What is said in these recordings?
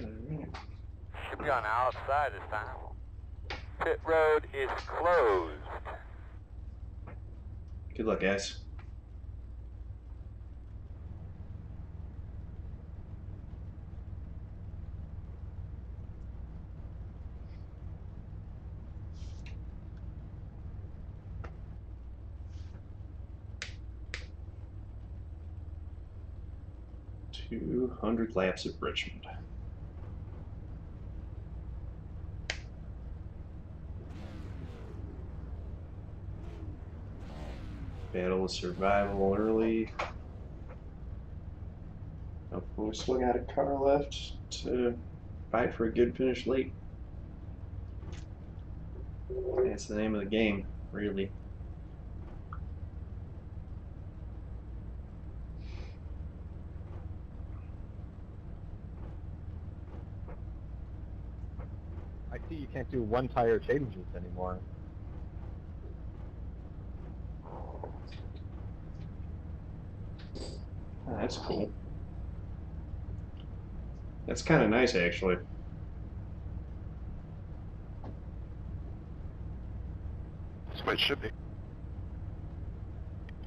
Should be on the outside this time. Pit road is closed. Good luck, guys. Two hundred laps at Richmond. Battle of survival early. Oh, we still got a car left to fight for a good finish late. That's the name of the game, really. I see you can't do one tire changes anymore. Oh, that's cool. That's kind of nice, actually. That's what it should be.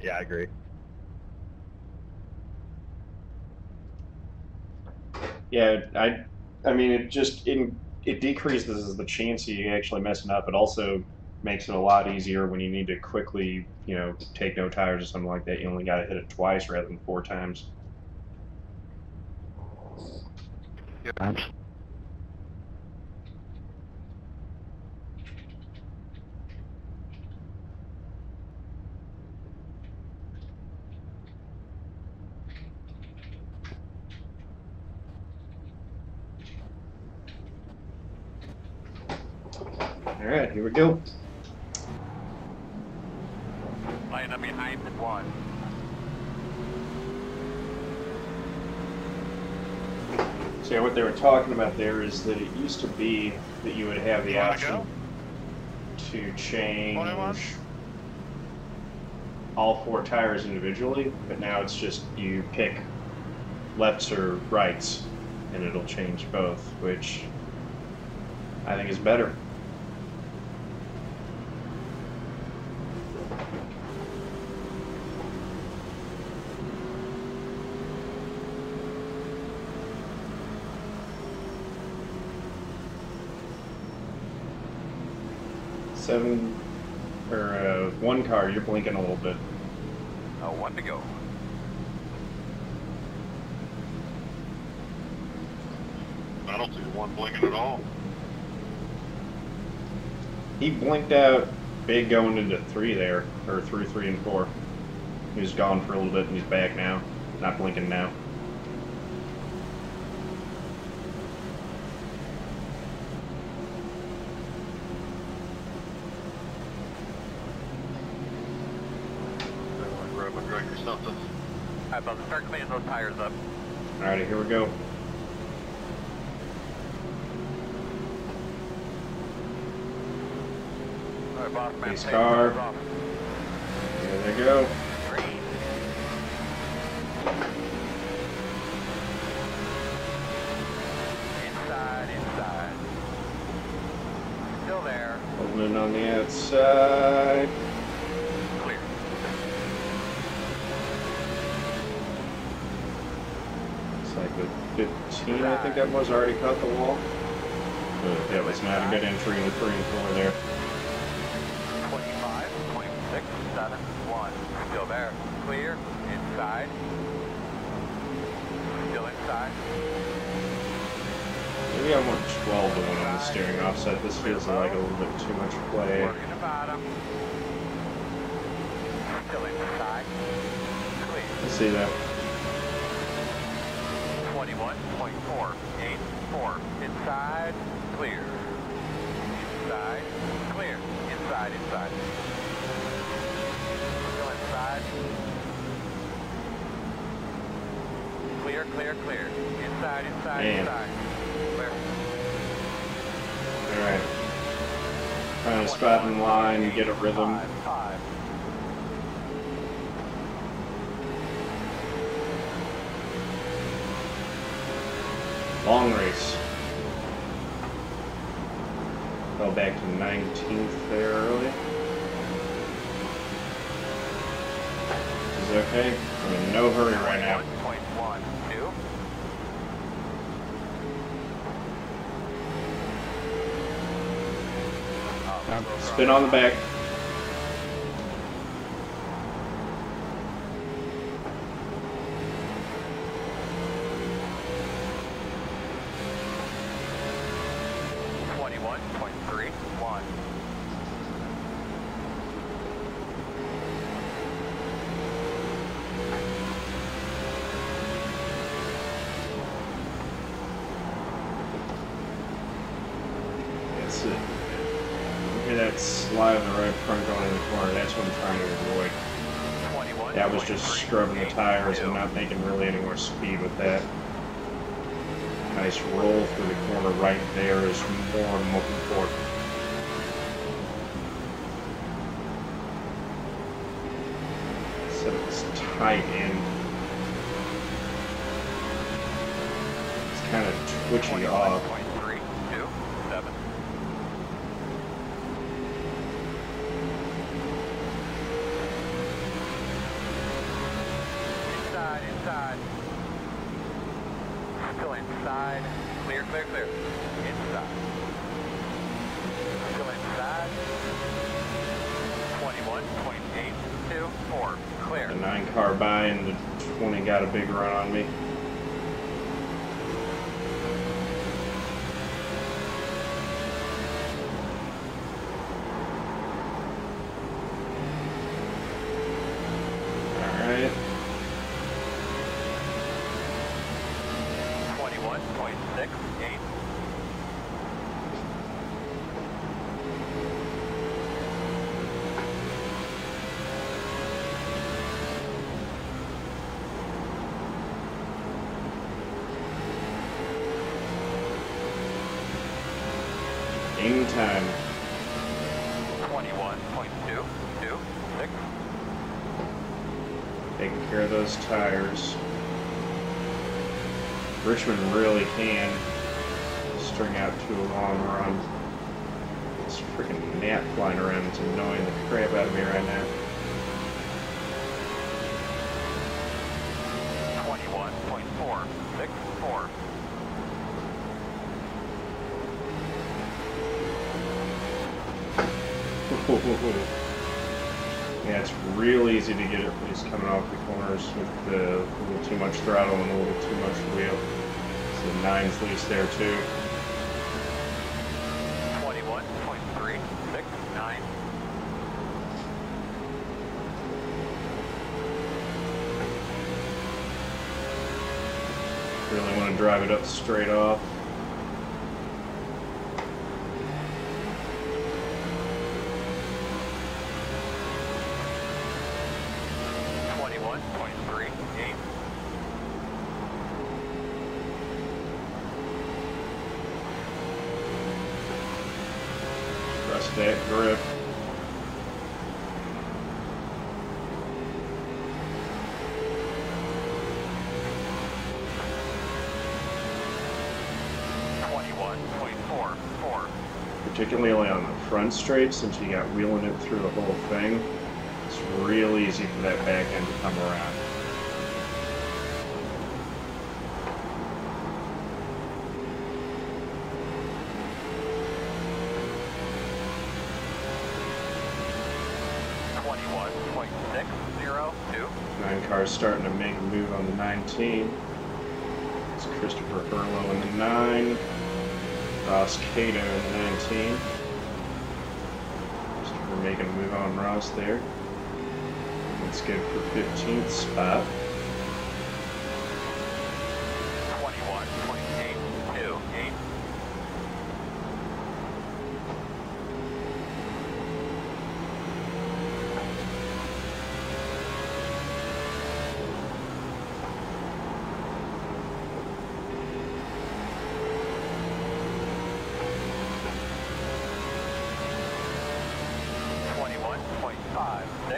Yeah, I agree. Yeah, I, I mean, it just it, it decreases the chance of you actually messing up. It also makes it a lot easier when you need to quickly, you know, take no tires or something like that. You only got to hit it twice rather than four times. Yeah. All right, here we go. Line up behind one. So yeah, what they were talking about there is that it used to be that you would have the option to change all four tires individually, but now it's just you pick lefts or rights, and it'll change both, which I think is better. Seven or uh, one car, you're blinking a little bit. Uh, one to go. I don't see one blinking at all. He blinked out big going into three there, or through three and four. He was gone for a little bit and he's back now. Not blinking now. Like grab a drink or. Alright, brother, start cleaning those tires up. Alrighty, here we go. Alright, boss man. Nice car. There they go. Green. Inside, inside. Still there. Opening on the outside. 16, I think that was, already cut the wall. But that was not a good entry in 3 and 4 there. 25, 26, 7, 1. Still there. Clear. Inside. Still inside. Maybe I want 12 to on the steering offset. This feels like a little bit too much play. Working the bottom. Still inside. Clear. I see that. 21.484. Inside, clear. Inside, clear. Inside, inside. Still inside. Clear, clear, clear. Inside, inside, Man. inside. Clear. Alright. Trying to spot in line and get a rhythm. Five, five. Long race. Fell back to 19th there early. Is it okay? I'm in no hurry right now. 21.12. Um, Spin on the back. Speed with that. Nice roll through the corner right there is more I'm looking for. So it's tight and it's kind of twitching off. Point three two seven. Inside, inside. Still inside. Clear, clear, clear. Inside. Still inside. Twenty-one point eight two four. Clear. By and the 20 got a big run on me. Alright, Twenty-one point six eight. game time. Twenty-one point two two six. Taking care of those tires. Richmond really can string out to a long run. This freaking gnat flying around is annoying the crap out of me right now. Twenty-one point four six four. Yeah, it's real easy to get it loose coming off the corners with the, a little too much throttle and a little too much wheel. So the nine's loose there too. Twenty-one point three six nine. Really want to drive it up straight off. Twenty-one point three eight. Trust that grip. Twenty-one point four four. particularly on the front straight, since you got wheeling it through the whole thing, it's real easy for that back end to come around. Twenty-one point six zero two. Nine cars starting to make a move on the 19. It's Christopher Hurlow in the 9, Ross Cato in the 19. Christopher making a move on Ross there. That's good for 15th spot.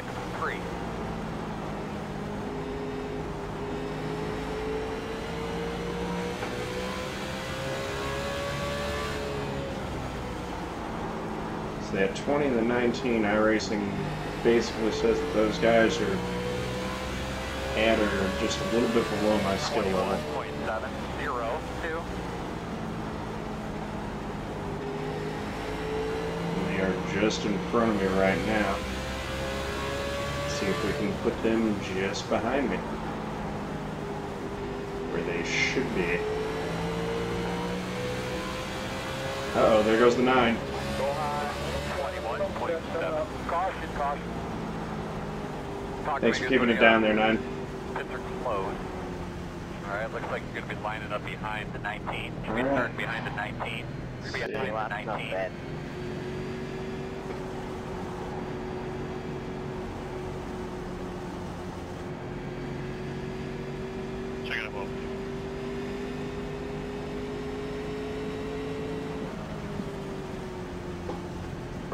Project Cree. So that 20 to 19 iRacing basically says that those guys are at or just a little bit below my skill level. And they are just in front of me right now. Let's see if we can put them just behind me. Where they should be. Uh oh, there goes the 9. Go high. 21.7. Caution, caution. Thanks for keeping it down there, 9. Pits are closed. Alright, looks like you're gonna be lining up behind the 19. Should be Alright. behind the 19. You're gonna be Sick. behind the 19. Check it out.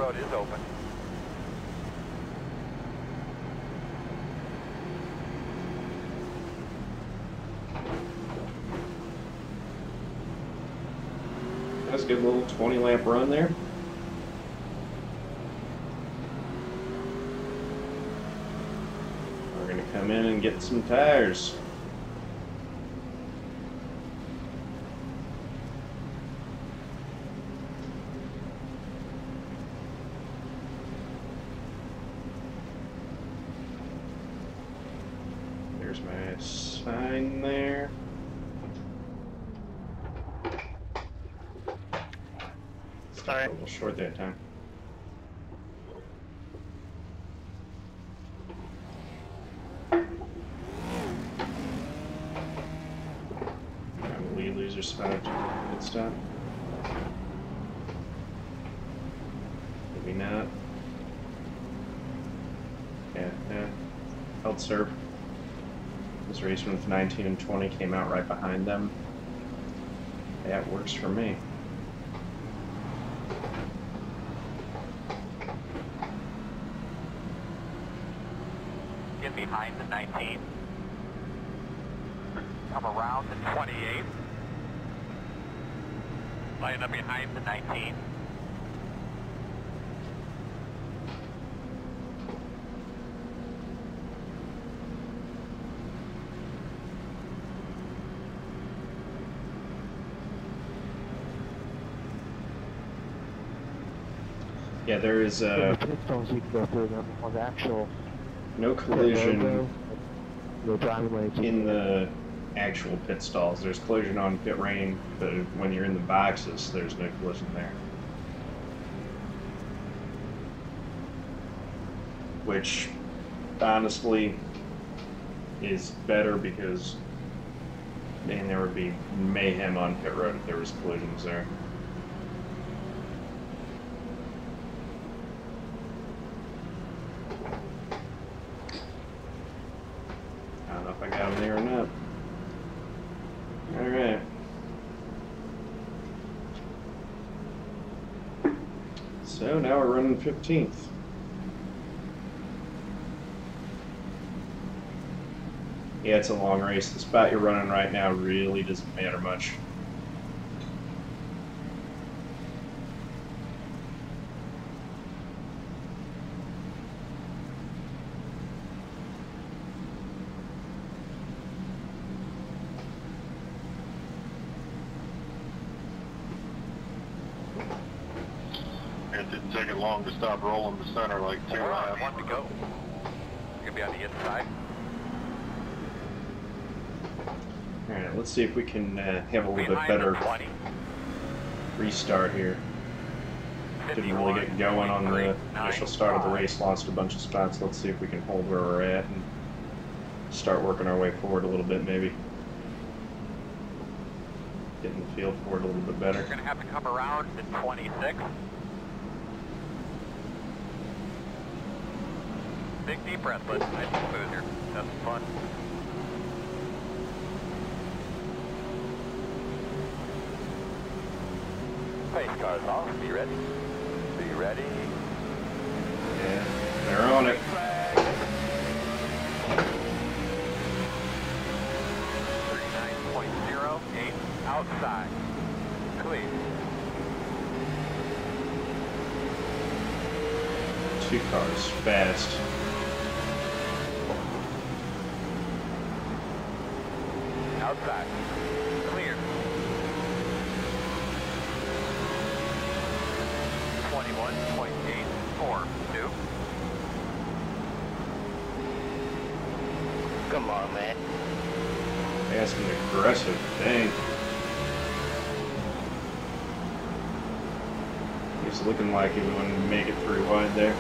Road is open. That's a 20 lap run there. We're going to come in and get some tires. There's my sign there. Sorry. A little short that time. Lead loser spot at the pit stop. Maybe not. Yeah, yeah. Held serve. This race with 19 and 20 came out right behind them. That works for me. Get behind the 19. Come around the 28. Line up behind the 19. Yeah, there is uh, the you can go through them on the actual no collision the driving lanes. in the actual pit stalls. There's collision on pit lane, but when you're in the boxes, there's no collision there. Which, honestly, is better because, man, there would be mayhem on pit road if there was collisions there. I don't know if I got him there or not. Alright. So now we're running 15th. Yeah, it's a long race. The spot you're running right now really doesn't matter much. It didn't take it long to stop rolling the center like two Alright, laps. one to go. You're gonna be on the inside. Alright, let's see if we can uh, have a little bit better 20. restart here. Didn't really get going on the initial start of the race, lost a bunch of spots. Let's see if we can hold where we're at and start working our way forward a little bit, maybe. Getting the feel for it a little bit better. You're gonna have to come around to 26. Deep breath. Nice and smooth here. Have some fun. Pace cars off. Be ready. Be ready. Yeah, they're on it. 39.08 outside. Clear. two cars fast. Outside. Clear. 21.842. Come on, man. Fast and aggressive. thing. He's looking like he wouldn't make it through wide there.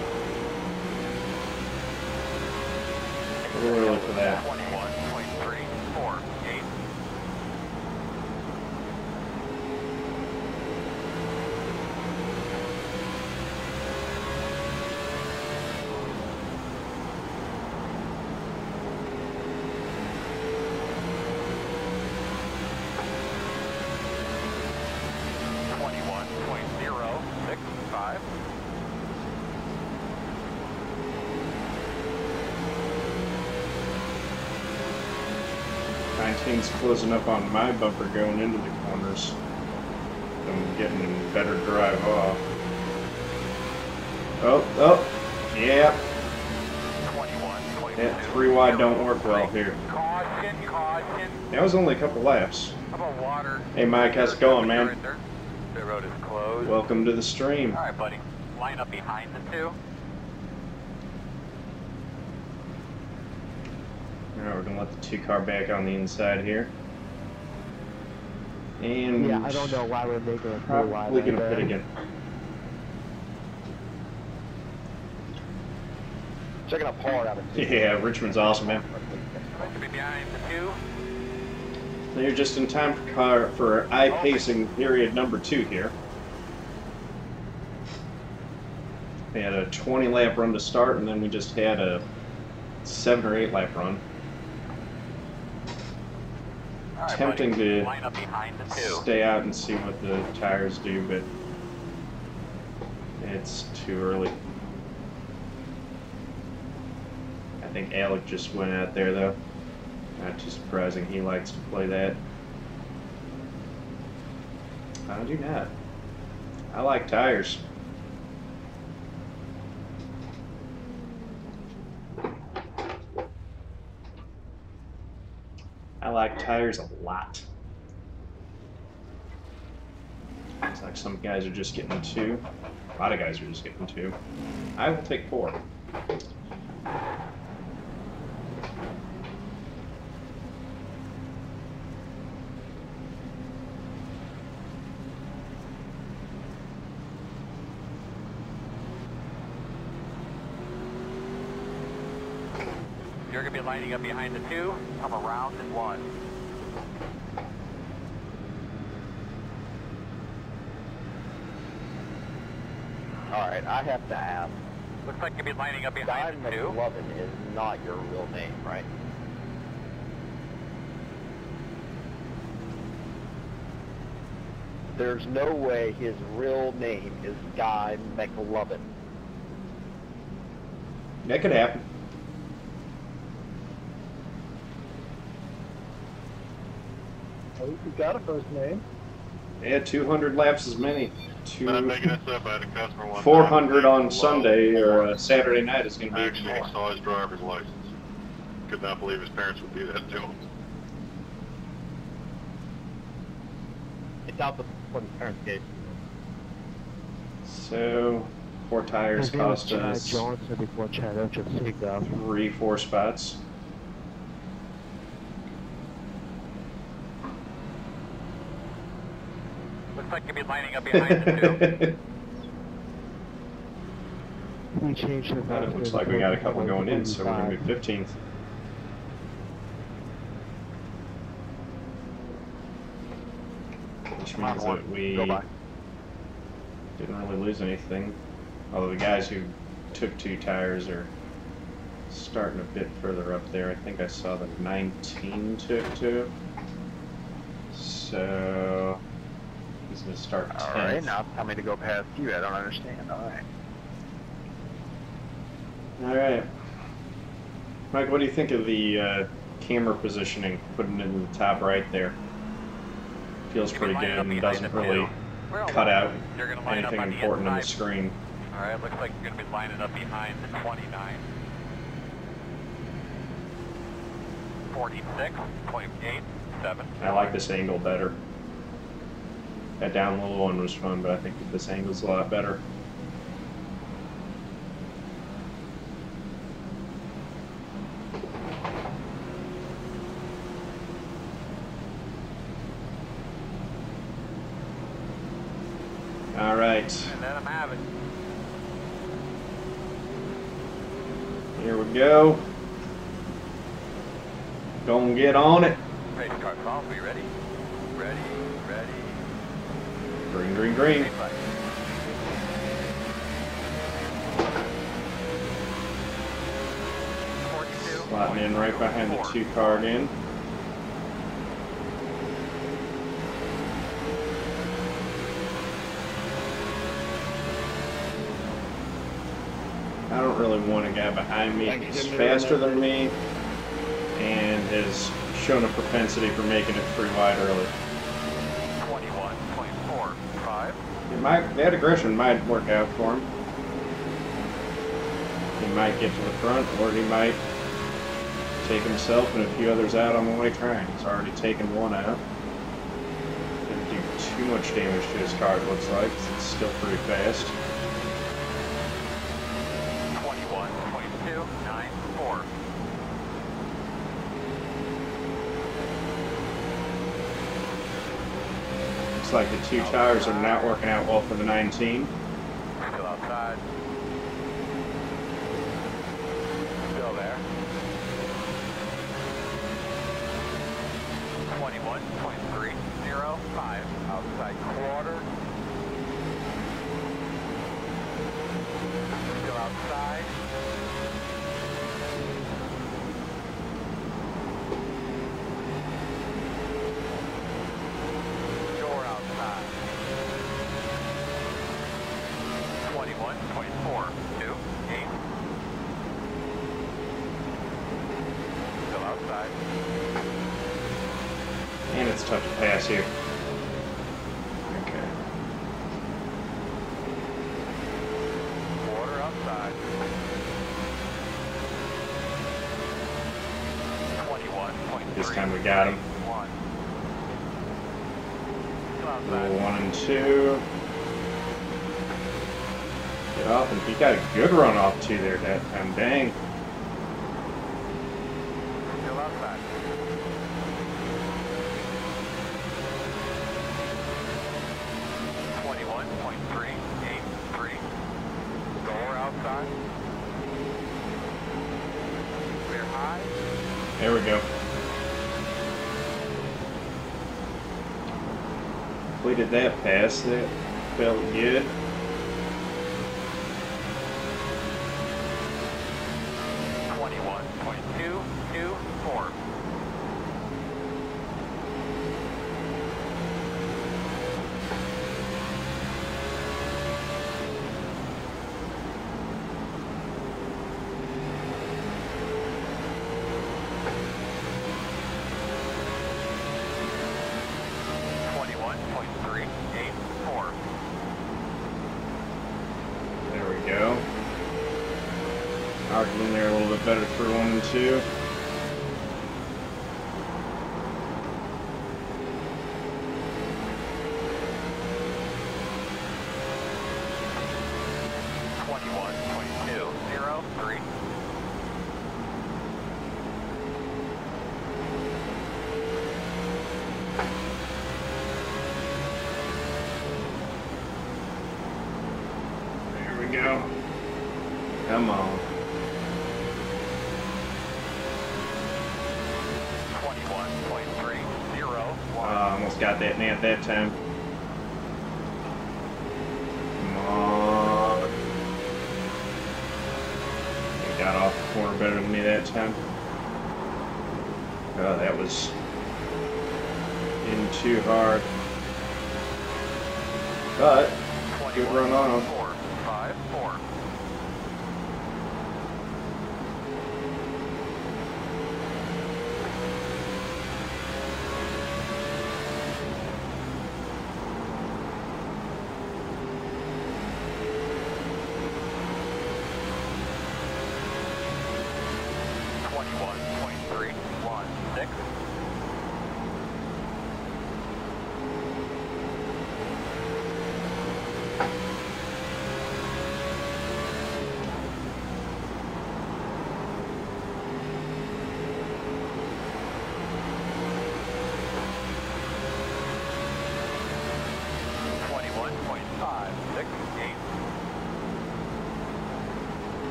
A little early for that. 21.348. Twenty-one point zero six five. Nineteen's closing up on my bumper going into the corners. I'm getting a better drive off. Oh, oh, yeah, That three wide don't work well here. That was only a couple laps. How about water? Hey Mike, how's it going, man? The road is closed. Welcome to the stream. All right, buddy. Line up behind the two. Alright, we're gonna let the two car back on the inside here. And Yeah, I don't know why we're making a three wide. We're gonna there. pit again. Checking a par out of it. Yeah, Richmond's awesome, man. To be behind the two. So you're just in time for car for eye pacing period number two here. We had a 20 lap run to start, and then we just had a seven or eight lap run. Right, Tempting buddy. to line up behind the two. Stay out and see what the tires do, but it's too early. I think Alec just went out there though. Not too surprising. He likes to play that. I do not. I like tires. Like tires a lot. It's like some guys are just getting two. A lot of guys are just getting two. I will take four. Lining up behind the two. Come around in one. Alright, I have to ask. Looks like you'll be lining up Guy behind the two. McLovin is not your real name, right? There's no way his real name is Guy McLovin. That could happen. At least he's got a first name. Yeah, 200 laps as many. I'm not making this up. I had a customer one 400 on Wow. Sunday or uh, Saturday night is going to be even Actually, more. saw his driver's license. Could not believe his parents would do that to him. I doubt that's what his parents gave. So, four tires His name was cost us Johnson before Chad entered Seagull. three, four spots. Looks like you'll be lining up behind the two. He changed his But it looks like we got a couple going in, so we're going to be 15th. Which Come on, means that we didn't really lose anything. Although the guys who took two tires are starting a bit further up there. I think I saw that 19 took two. So he's going to start 10th. Alright, now tell me to go past you. I don't understand. Alright. All right. Mike, what do you think of the uh, camera positioning, putting it in the top right there? Feels pretty good line and doesn't really two. We're cut out You're going to line up anything on the important on the screen. All right, looks like you're going to be lining up behind the 29. 46.87. I like this angle better. That down low one was fun, but I think this angle's a lot better. All right, let them have it. here we go. Gonna get on it. Race car off. Are ready? Ready, ready. Green, green, green. Green light. Forty-two Slotting in right behind the two car again. I don't really want a guy behind me. He's faster than me and has shown a propensity for making it through wide early. Twenty-one point four five. It might, that aggression might work out for him. He might get to the front, or he might take himself and a few others out on the way trying. He's already taken one out. Didn't do too much damage to his car, it looks like, it's still pretty fast. Twenty-one point two nine four. Looks like the two tires are not working out well for the 19. Still outside. Still there. Twenty-one point three zero five. Outside quarter. Still outside. Door outside. Twenty-one point four two eight. Still outside. And it's tough to pass here. Okay. Quarter outside. Twenty-one point three. This time we got him. One. Still Little outside. one and two. Get off, and he got a good run off too there that time. Dang. Still outside. Twenty-one point three eight three. Door outside. Clear high. There we go. Completed that pass. That felt good.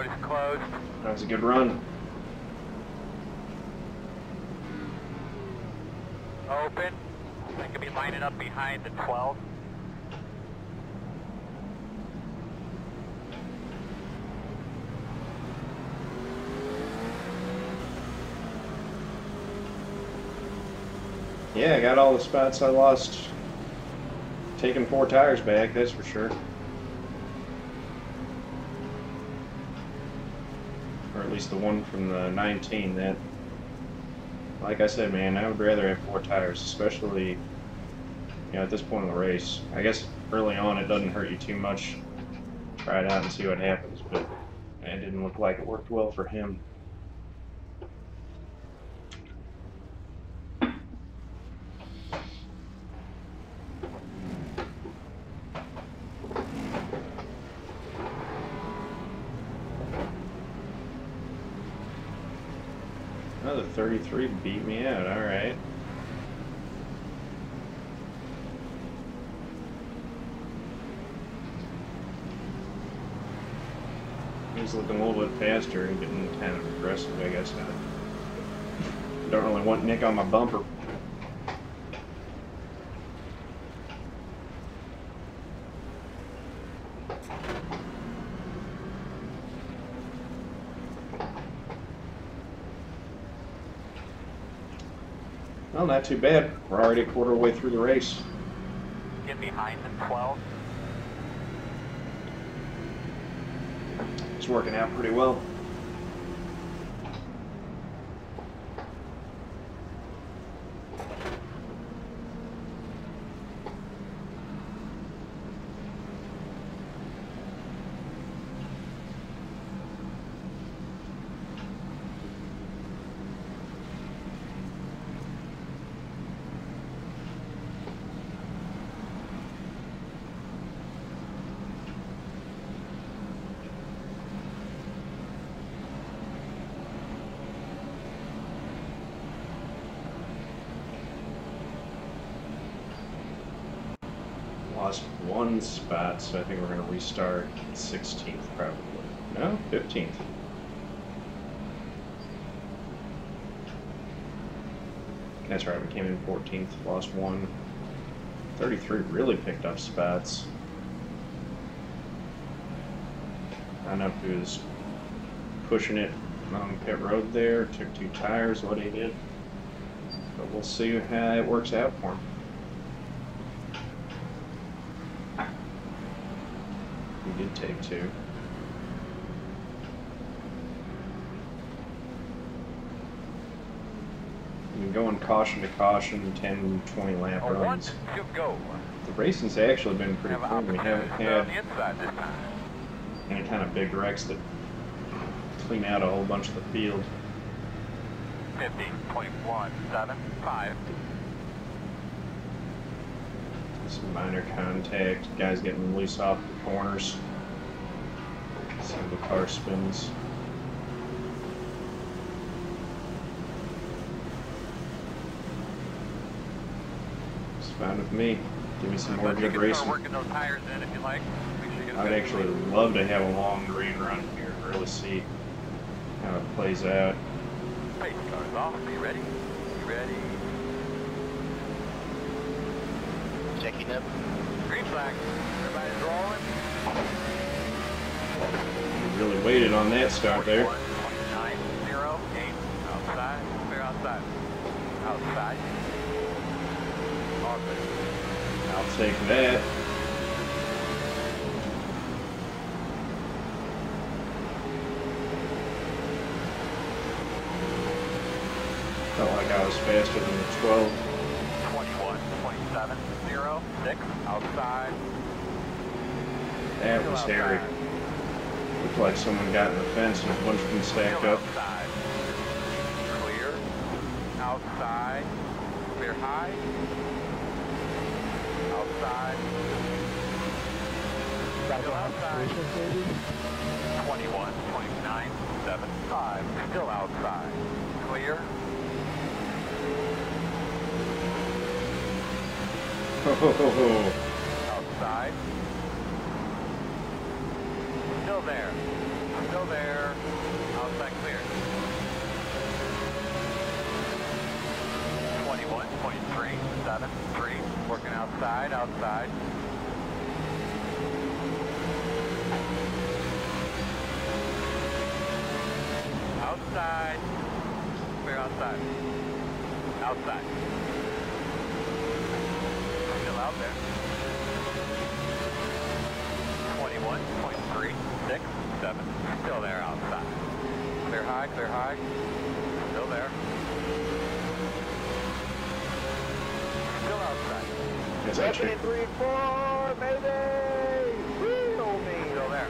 Road is closed. That was a good run. Open. I could be lining up behind the 12. Yeah, I got all the spots I lost. Taking four tires back, that's for sure. Least the one from the 19. That, like I said, man, I would rather have four tires, especially, you know, at this point in the race. I guess early on it doesn't hurt you too much. Try it out and see what happens, but it didn't look like it worked well for him. 33 beat me out, alright. He's looking a little bit faster and getting kind of aggressive, I guess. I don't really want Nick on my bumper. Well, not too bad. We're already a quarter way through the race. Get behind the 12. It's working out pretty well. Lost one spot, so I think we're going to restart 16th probably. No, 15th. That's right, we came in 14th, lost one. 33 really picked up spots. I don't know if he was pushing it on pit road there, took two tires, what he did. But we'll see how it works out for him. He did take two. You're going caution to caution, 10, 20 lap A one runs. go. The racing's actually been pretty clean. We haven't had the inside this time. any kind of big wrecks that clean out a whole bunch of the field. 50.175. Some minor contact, guys getting loose off the corners. Some of the car spins. It's fine with me. Give me some more But you good can racing. start working those tires in if you like. Make sure you get a I'd actually lead. love to have a long green run here and really see how it plays out. Pace cars off. Are you ready? You ready? Checking up. Green flag. Everybody's rolling. Really waited on that start there. 41, 29, 0, 8. Outside. Clear outside. Outside. All good. I'll take that. Felt like I was faster than the 12. 21, 27, 0, 6. Outside. That was hairy. Outside. Looked like someone got in the fence and a bunch of them stacked up. outside. Clear. Outside. Clear high. Outside. gotta go on station, baby. 21.975. Still outside. Clear. Ho, ho, ho, ho. Outside. Still there. There. Outside clear. 21.373. Working outside, outside. Outside. Clear outside. Outside. Still out there. 21.367. Still there outside. Clear high, clear high. Still there. Still outside. As I Seven check. and three, four, mayday! Real me. Still there.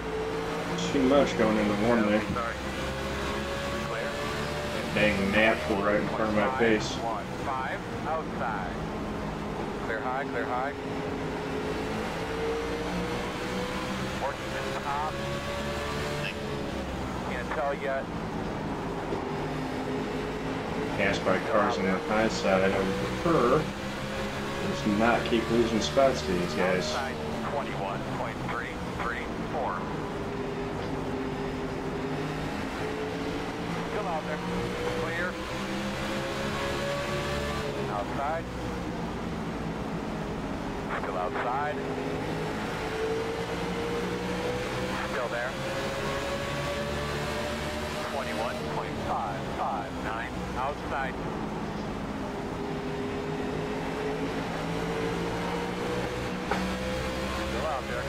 Too much going into one there. Sorry. Clear. Dang natural right in front of my face. One, five, outside. Clear high, clear high. Working this top. Can't tell yet. Passed by cars on the high side. I would prefer just not keep losing spots to these guys. Outside, 21.334. Still out there. Clear. Outside. Still outside. Still there. 21.559. Outside. Still out there.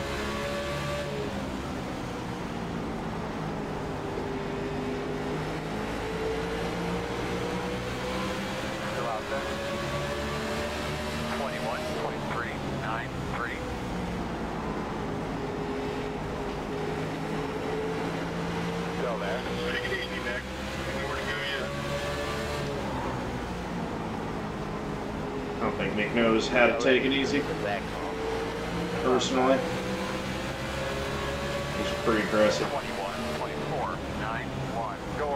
Still out there. Twenty-one point three nine three. Still there. Take it easy, Nick. Nowhere to go yet. I don't think Nick knows how to take it easy personally. He's pretty aggressive.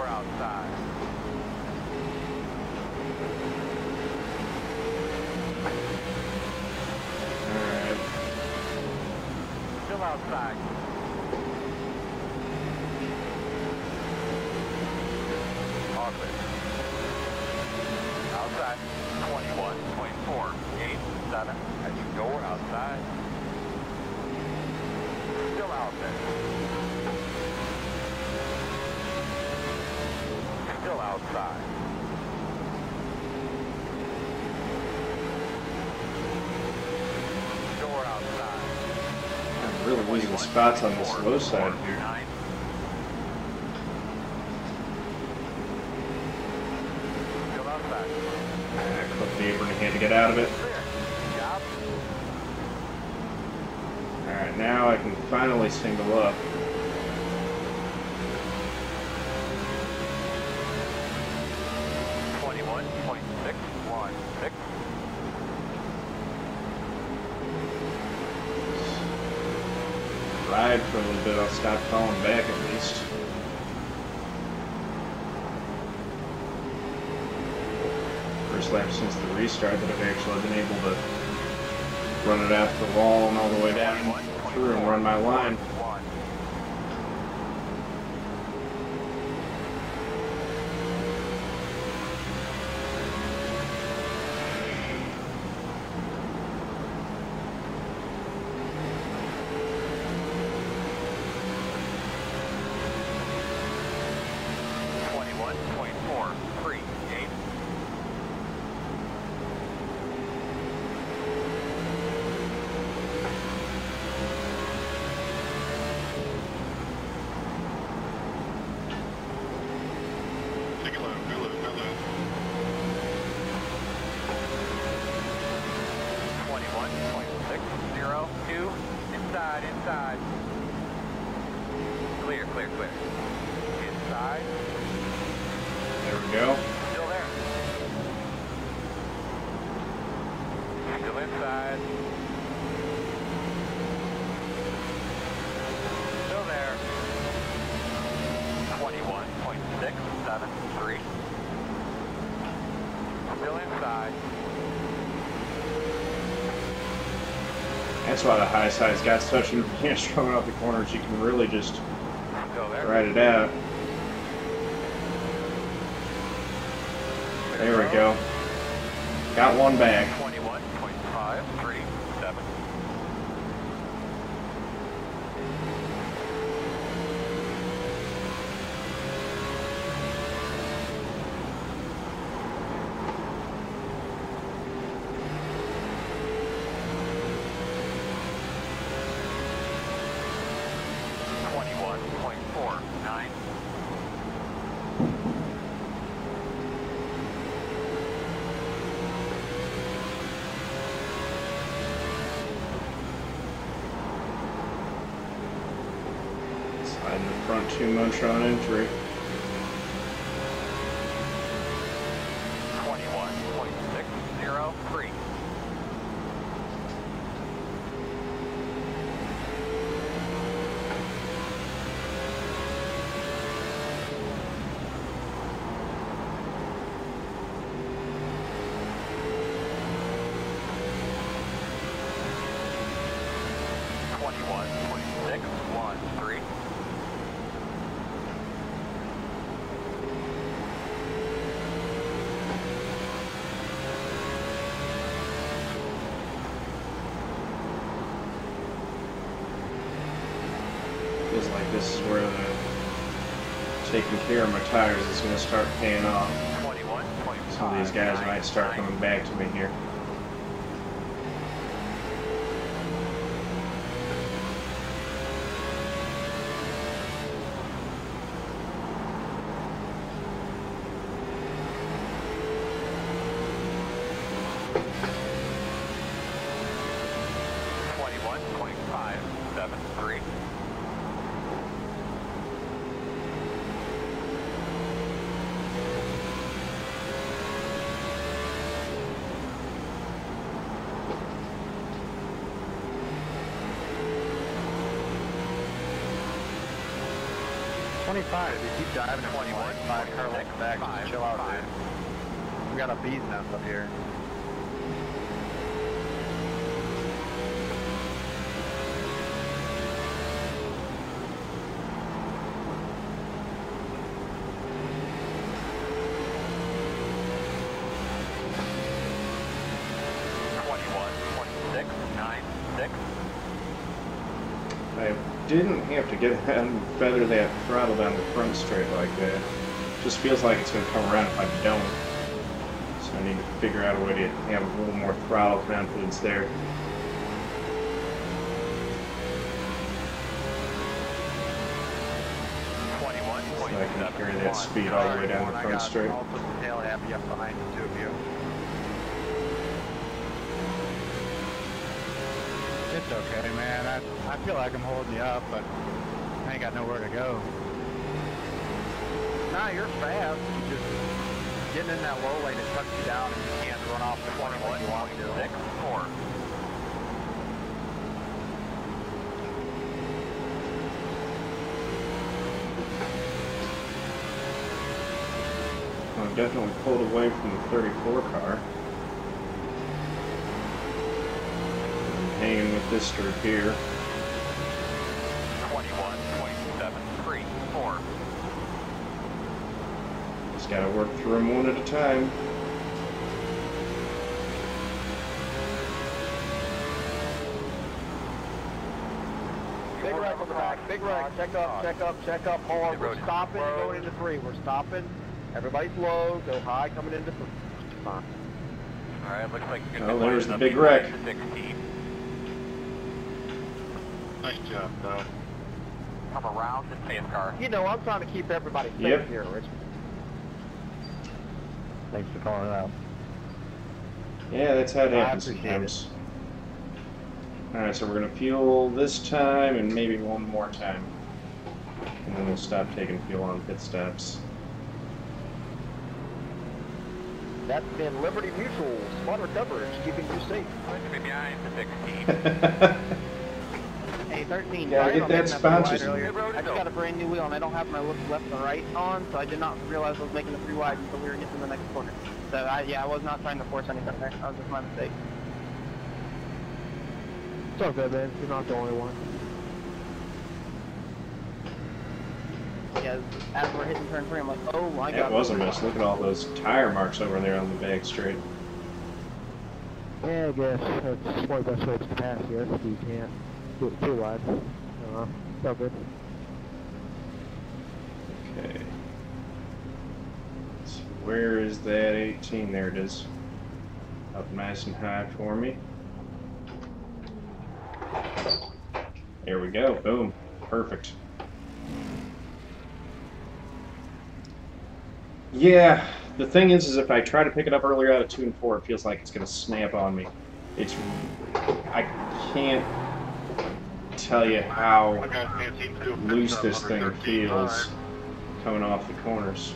Outside. Alright. Still outside. All clear. Outside. Twenty-one point four eight seven. As you go outside. Still out there. Still outside. Door outside. Losing spots on this low side here. Clipped the apron to get out of it. Alright, now I can finally single up. Since the restart that I've actually been able to run it out the wall and all the way down through and run my line. One. Twenty-one point four three eight. Take it low, go low, go low. Twenty-one point six zero two. Inside, inside. Clear, clear, clear. Inside. There we go. Still there. Still inside. That's why the high side's got such an advantage coming off the corners. You can really just ride it out. There we go. Got one back. 21.537. Twenty-one point four nine. Sliding the front two much on entry. Twenty-one point six zero three. Twenty-one point six one three. Feels like this is where the care my tires it's going to start paying off. Some of these guys might start coming back to me here. Twenty-one point five seven three. Twenty-five. If you keep diving at 21, twenty-one, five car lengths back, five, just chill out, five. dude. We got a bee's nest up here. Twenty-one point six nine six. I didn't have to get and feather that throttle down the front straight like that. Just feels like it's going to come around if I don't. So I need to figure out a way to have a little more throttle confidence there. So I can carry that speed all the way down the front straight. It's okay, man. I, I feel like I'm holding you up, but I ain't got nowhere to go. Nah, you're fast. You just getting in that low lane, it tucks you down and you can't run off the corner like you want to. Six four. I'm definitely pulled away from the 34 car. I'm hanging with this group here. Twenty-one point seven three four. Just gotta work through them one at a time. Big wreck on the back, big wreck, check up, check up, check up hard. The We're stopping, closed. going into three. We're stopping. Everybody's low, go high coming into three. Fine. All right, looks like you're Oh, gonna be there's lining the up big wreck. to Sixteen. Nice job, Doug. Come around the pace car. You know, I'm trying to keep everybody safe Yep. here, Rich. Thanks for calling out. Yeah, that's how it happens. Alright, so we're going to fuel this time and maybe one more time. And then we'll stop taking fuel on pit stops. That's been Liberty Mutual, Water coverage, keeping you safe. Behind the 16. 13. Gotta get that making that blue wide sponsorship. earlier. Good road I just got a brand new wheel and I don't have my left and right on, so I did not realize I was making the three wide until we were getting to the next corner. So I, yeah, I was not trying to force anything there. That was just my mistake. It's all good, man. You're not the only one. Yeah, as we're hitting turn three, I'm like, oh, I got It was a mess. Look at all those tire marks over there on the back straight. Yeah, I guess that's one of the best ways to pass here. If you can't it too wide. Uh, all good. Okay. So where is that 18? There it is. Up nice and high for me. There we go. Boom. Perfect. Yeah, the thing is, is if I try to pick it up earlier out of two and four, it feels like it's going to snap on me. It's, I can't tell you how My guys can't seem to do a pit loose this thing feels coming off the corners.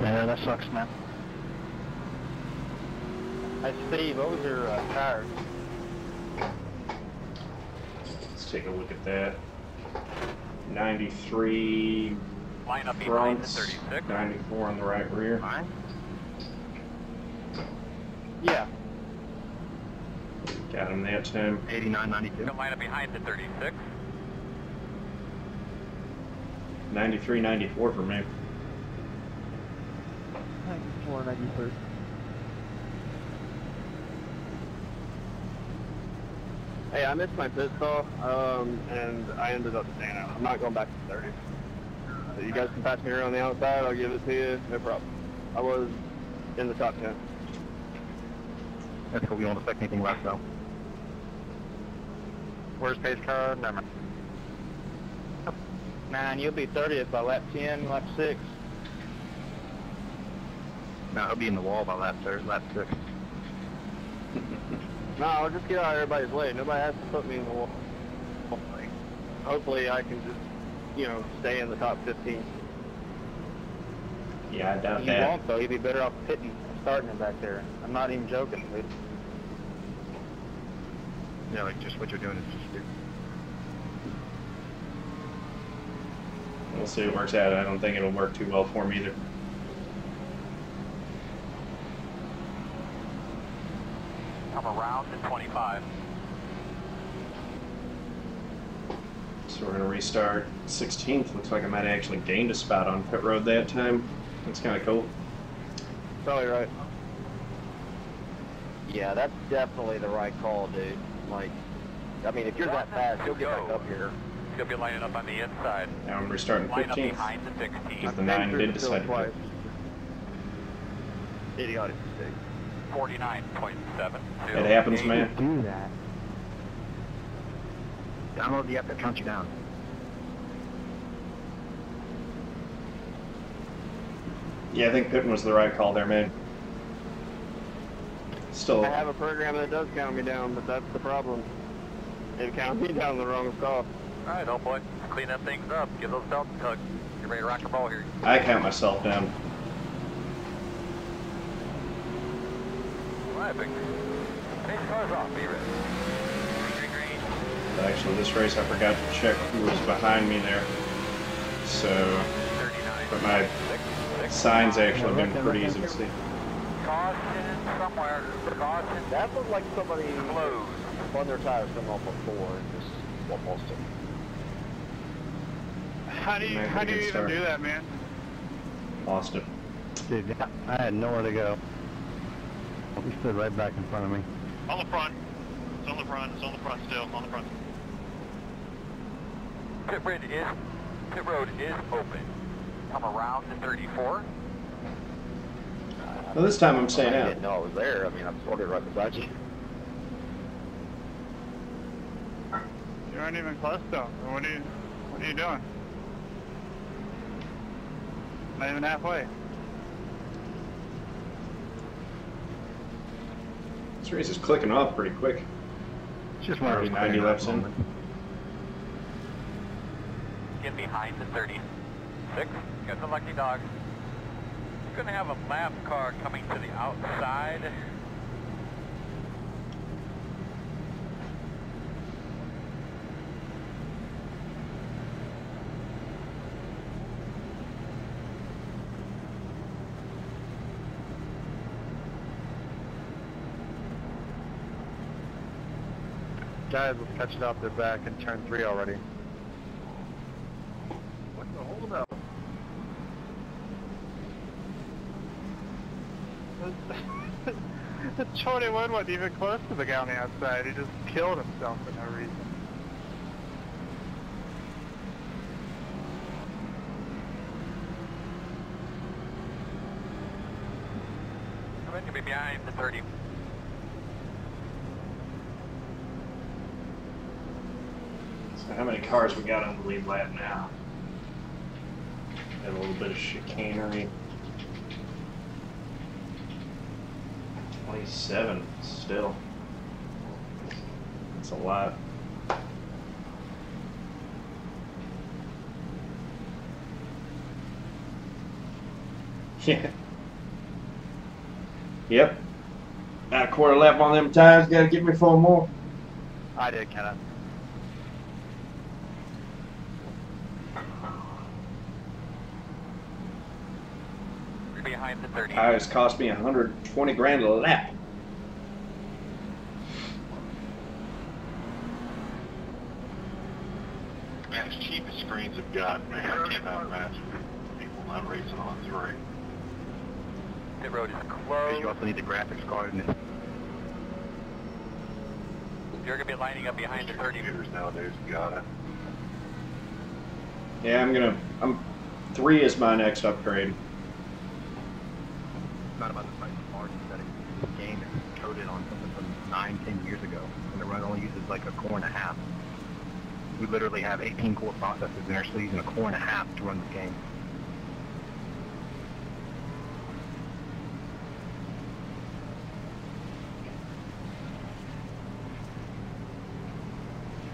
Yeah, that sucks, man. Hey, Steve, what was your uh, tires? Let's take a look at that. 93 Line up behind the fronts, 94 on the right rear. Mine? Yeah. Got him that time. 89, 92. Gonna line up behind the 36. 93, 94 for me. 94, 93. Hey, I missed my pit stall, um, and I ended up staying out. I'm not going back to 30. So you guys can pass me around the outside. I'll give it to you. No problem. I was in the top 10. That's cool. We don't expect anything less, though. Where's pace car? Never mind. Man, you'll be 30th by lap 10, lap 6. No, he'll be in the wall by lap third, lap six. No, I'll just get out of everybody's way. Nobody has to put me in the wall. Like, hopefully I can just, you know, stay in the top 15. Yeah, I doubt You that. won't, though. You'd be better off pitting starting it back there. I'm not even joking, dude. Yeah, like just what you're doing is just stupid. We'll see if it works out. I don't think it'll work too well for me either. Come around to 25. So we're going to restart 16th. Looks like I might have actually gained a spot on pit road that time. That's kind of cool. Probably right. Yeah, that's definitely the right call, dude. Like, I mean, if you're that fast, you'll get back up here. You'll be lining up on the inside. Now I'm restarting Line up 15th. behind the 16. Because the 9 did through the field decide to twice. Idiotic mistake. 49.7. It happens, man. Do that. Download the app that counts you down. Yeah, I think pitting was the right call there, man. Still, I have a program that does count me down, but that's the problem. It counts me down the wrong stuff. All right, old boy. Clean up things up. Give those belts a tug. Get ready to rock and roll here. I count myself down. All right, Victor. Pace cars off. Be ready. Green, green, green. Actually, this race I forgot to check who was behind me there. So, but my Six, six, signs actually have been pretty easy to see. Caution somewhere. Caution That looked like somebody closed. spun their tires from off before and just almost How do you, Man, how do you even start. do that, man? Lost it. Dude, I had nowhere to go. He stood right back in front of me. On the front. It's on the front. It's on the front still. On the front. Pit road is pit road is open. Come around to 34. Well, this time I'm I staying out. didn't know I was there. I mean, I'm sort of right beside you. You aren't even close though. What are you, what are you doing? Not even halfway. This race is clicking off pretty quick. It's just one of those 90 cleaning laps in. Get behind the 36. Got the lucky dog. I'm going to have a lap car coming to the outside. Guys, let's catch it off their back in turn three already. What's the holdup? The 21 wasn't even close to the guy on the outside. He just killed himself for no reason. Come in, you'll be behind the 30. So how many cars we got on the lead lap now? Got a little bit of chicanery. Twenty-seven still. That's a lot. Yeah. Yep. Got a quarter lap on them tires. Got to give me four more. I did, Kenneth. You're behind the 30. Tires cost me 120 grand a lap. Man, as cheap as screens have got, man, I cannot imagine people not racing on three. Pit road is Because closed. you also need the graphics card and You're going to be lining up behind the 30. Computers nowadays got it. Yeah, I'm gonna. I'm three is my next upgrade. not about the price of parts, that it, this game is coded on something from nine, ten years ago, and the run only uses like a core and a half. We literally have 18 core processors in our sleeves and a core and a half to run this game.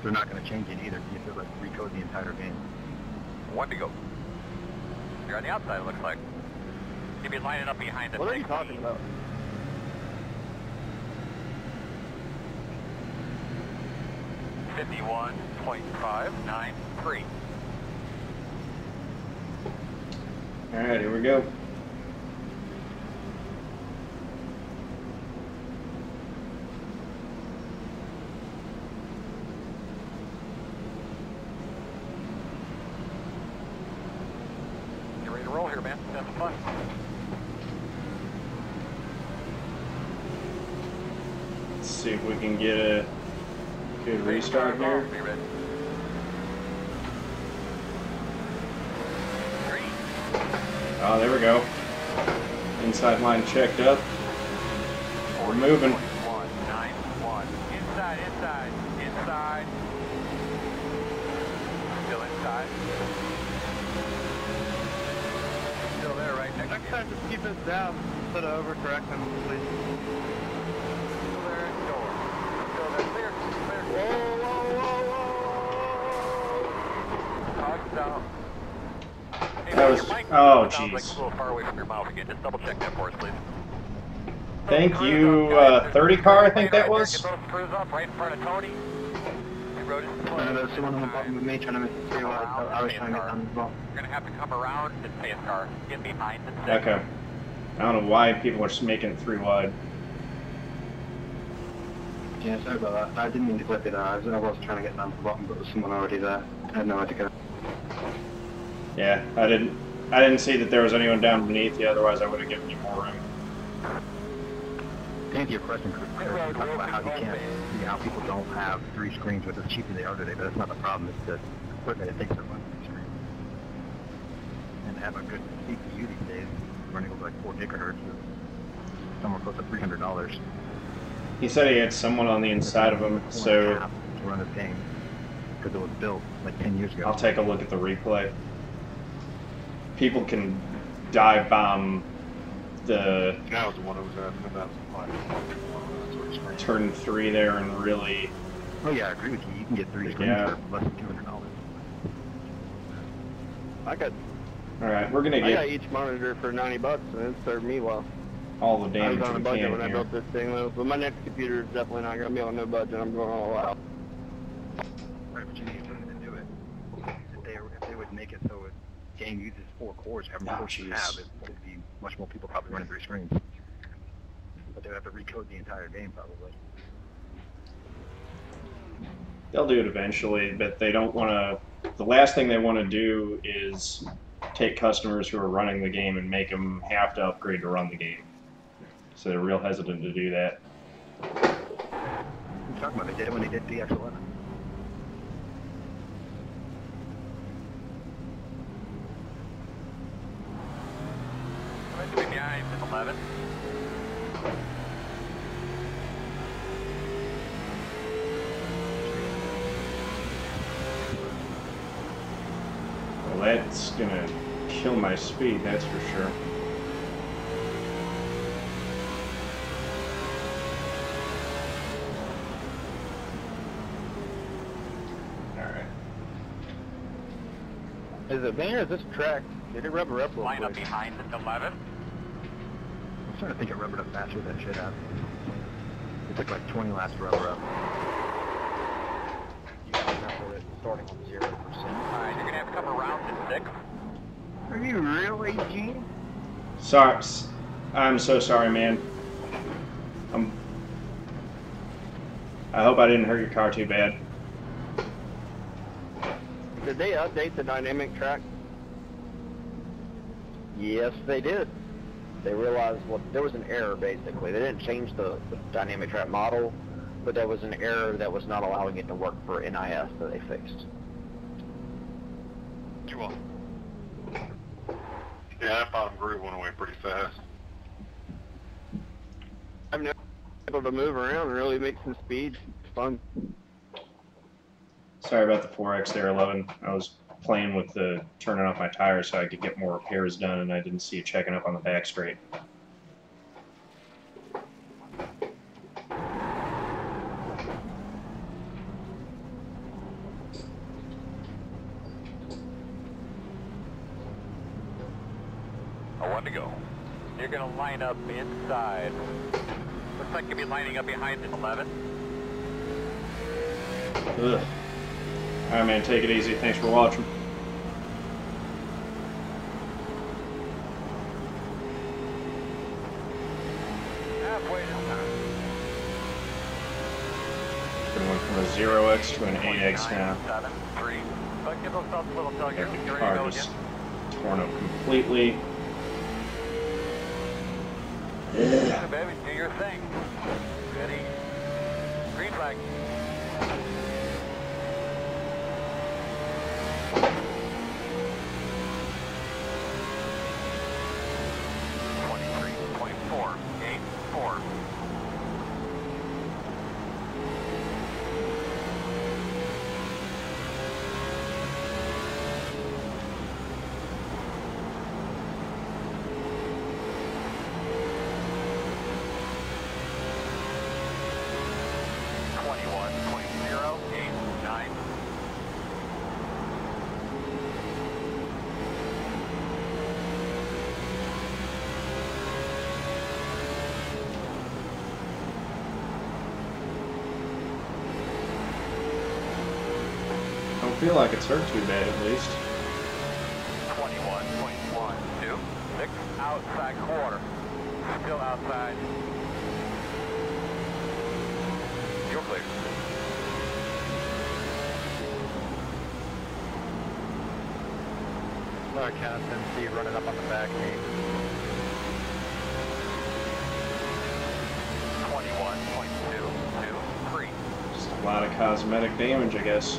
They're not going to change it either. You have to like recode the entire game. One to go. You're on the outside, it looks like. You'll be lining up behind the What are you 60. talking about? Fifty-one point five nine three. All right, here we go. You ready to roll here, man? Have some fun. Let's see if we can get a good restart here. Be ready. Three. Oh, there we go. Inside line checked up. We're moving. One nine one. Inside, inside, inside. Still inside. Still there, right next to Next you. time, just keep it down instead of overcorrecting, please. Still there at the door. Still there. Clear, clear. Whoa, whoa, whoa, whoa! Cogs down. Hey, That man, was- your mic oh, sounds like it's a little far away from your mouth again. Just double check that for us, please. Thank you, uh, 30 car, I think that was. Get those screws up right in front of Tony. The road is No, closed. there's someone on the bottom with me trying to make it three wide, so I was trying to get down as well. You're gonna have to come around and face car. Get behind the six. Okay. I don't know why people are just making it three wide. Yeah, sorry about that. I didn't mean to clip it. I was, I was trying to get down to the bottom, but there was someone already there. I had nowhere to go. Yeah, I didn't. I didn't see that there was anyone down beneath you. Otherwise, I would have given you more room. To answer your question, Chris, you talk about how you can't see how people don't have three screens with as cheap as they are today, but that's not the problem. It's the equipment it takes to run three screens. And to have a good CPU these days, running over like 4 gigahertz is somewhere close to $300. He said he had someone on the inside of him, so to run this game because it was built like 10 years ago. I'll take a look at the replay. People can dive bomb the That was the one I was asking about. That's what it's for. turn three there and really. Oh yeah, I agree with you. You can get three screens Yeah. for less than two hundred dollars. I got All right, we're gonna I got each monitor for 90 bucks, and it served me well. all the damage. I was on a budget can when I built this thing, though, but my next computer is definitely not going to be on no budget. I'm going all out. Right, but you need something to do it. If they if they would make it so a game uses four cores, how many Oh, cores you have, it would be much more people probably running three screens. But they would have to recode the entire game probably. They'll do it eventually, but they don't want to. The last thing they want to do is take customers who are running the game and make them have to upgrade to run the game. So they're real hesitant to do that. What are you talking about? They did it when they did DX11. Going to be behind 11. Well, that's gonna kill my speed, that's for sure. Alright. Is it me or is this track? Did it rubber up real Line up quick? behind 11. I'm starting to think it rubber up faster than it should have. It took like 20 laps to rubber up. You gotta remember that starting on zero percent. Alright, you're going to have a couple rounds at 6. Are you really, Gene? Sorry, I'm so sorry, man. I'm. I hope I didn't hurt your car too bad. Did they update the dynamic track? Yes, they did. They realized well there was an error basically. They didn't change the, the dynamic track model, but there was an error that was not allowing it to work for NIS that they fixed. Too well. Yeah, I found Groove went away pretty fast. I've never able to move around and really make some speed. It's fun. Sorry about the 4X there, 11. I was playing with the turning off my tires so I could get more repairs done, and I didn't see it checking up on the back straight. One to go. You're going to line up inside. Looks like you'll be lining up behind 11. Ugh. Alright, man, take it easy. Thanks for watching. Went from a 0X to an 8X now. You car just torn up completely. Yeah, baby, do your thing. Ready? Green flag. Twenty-three point four eight four. Twenty-one point zero eight nine. Don't feel like it's hurt too bad, at least. Twenty-one point one two six outside quarter. Still outside. You're clear. Sorry, Kenneth, didn't see you running up on the back gate. Twenty-one point two two three. Just a lot of cosmetic damage, I guess.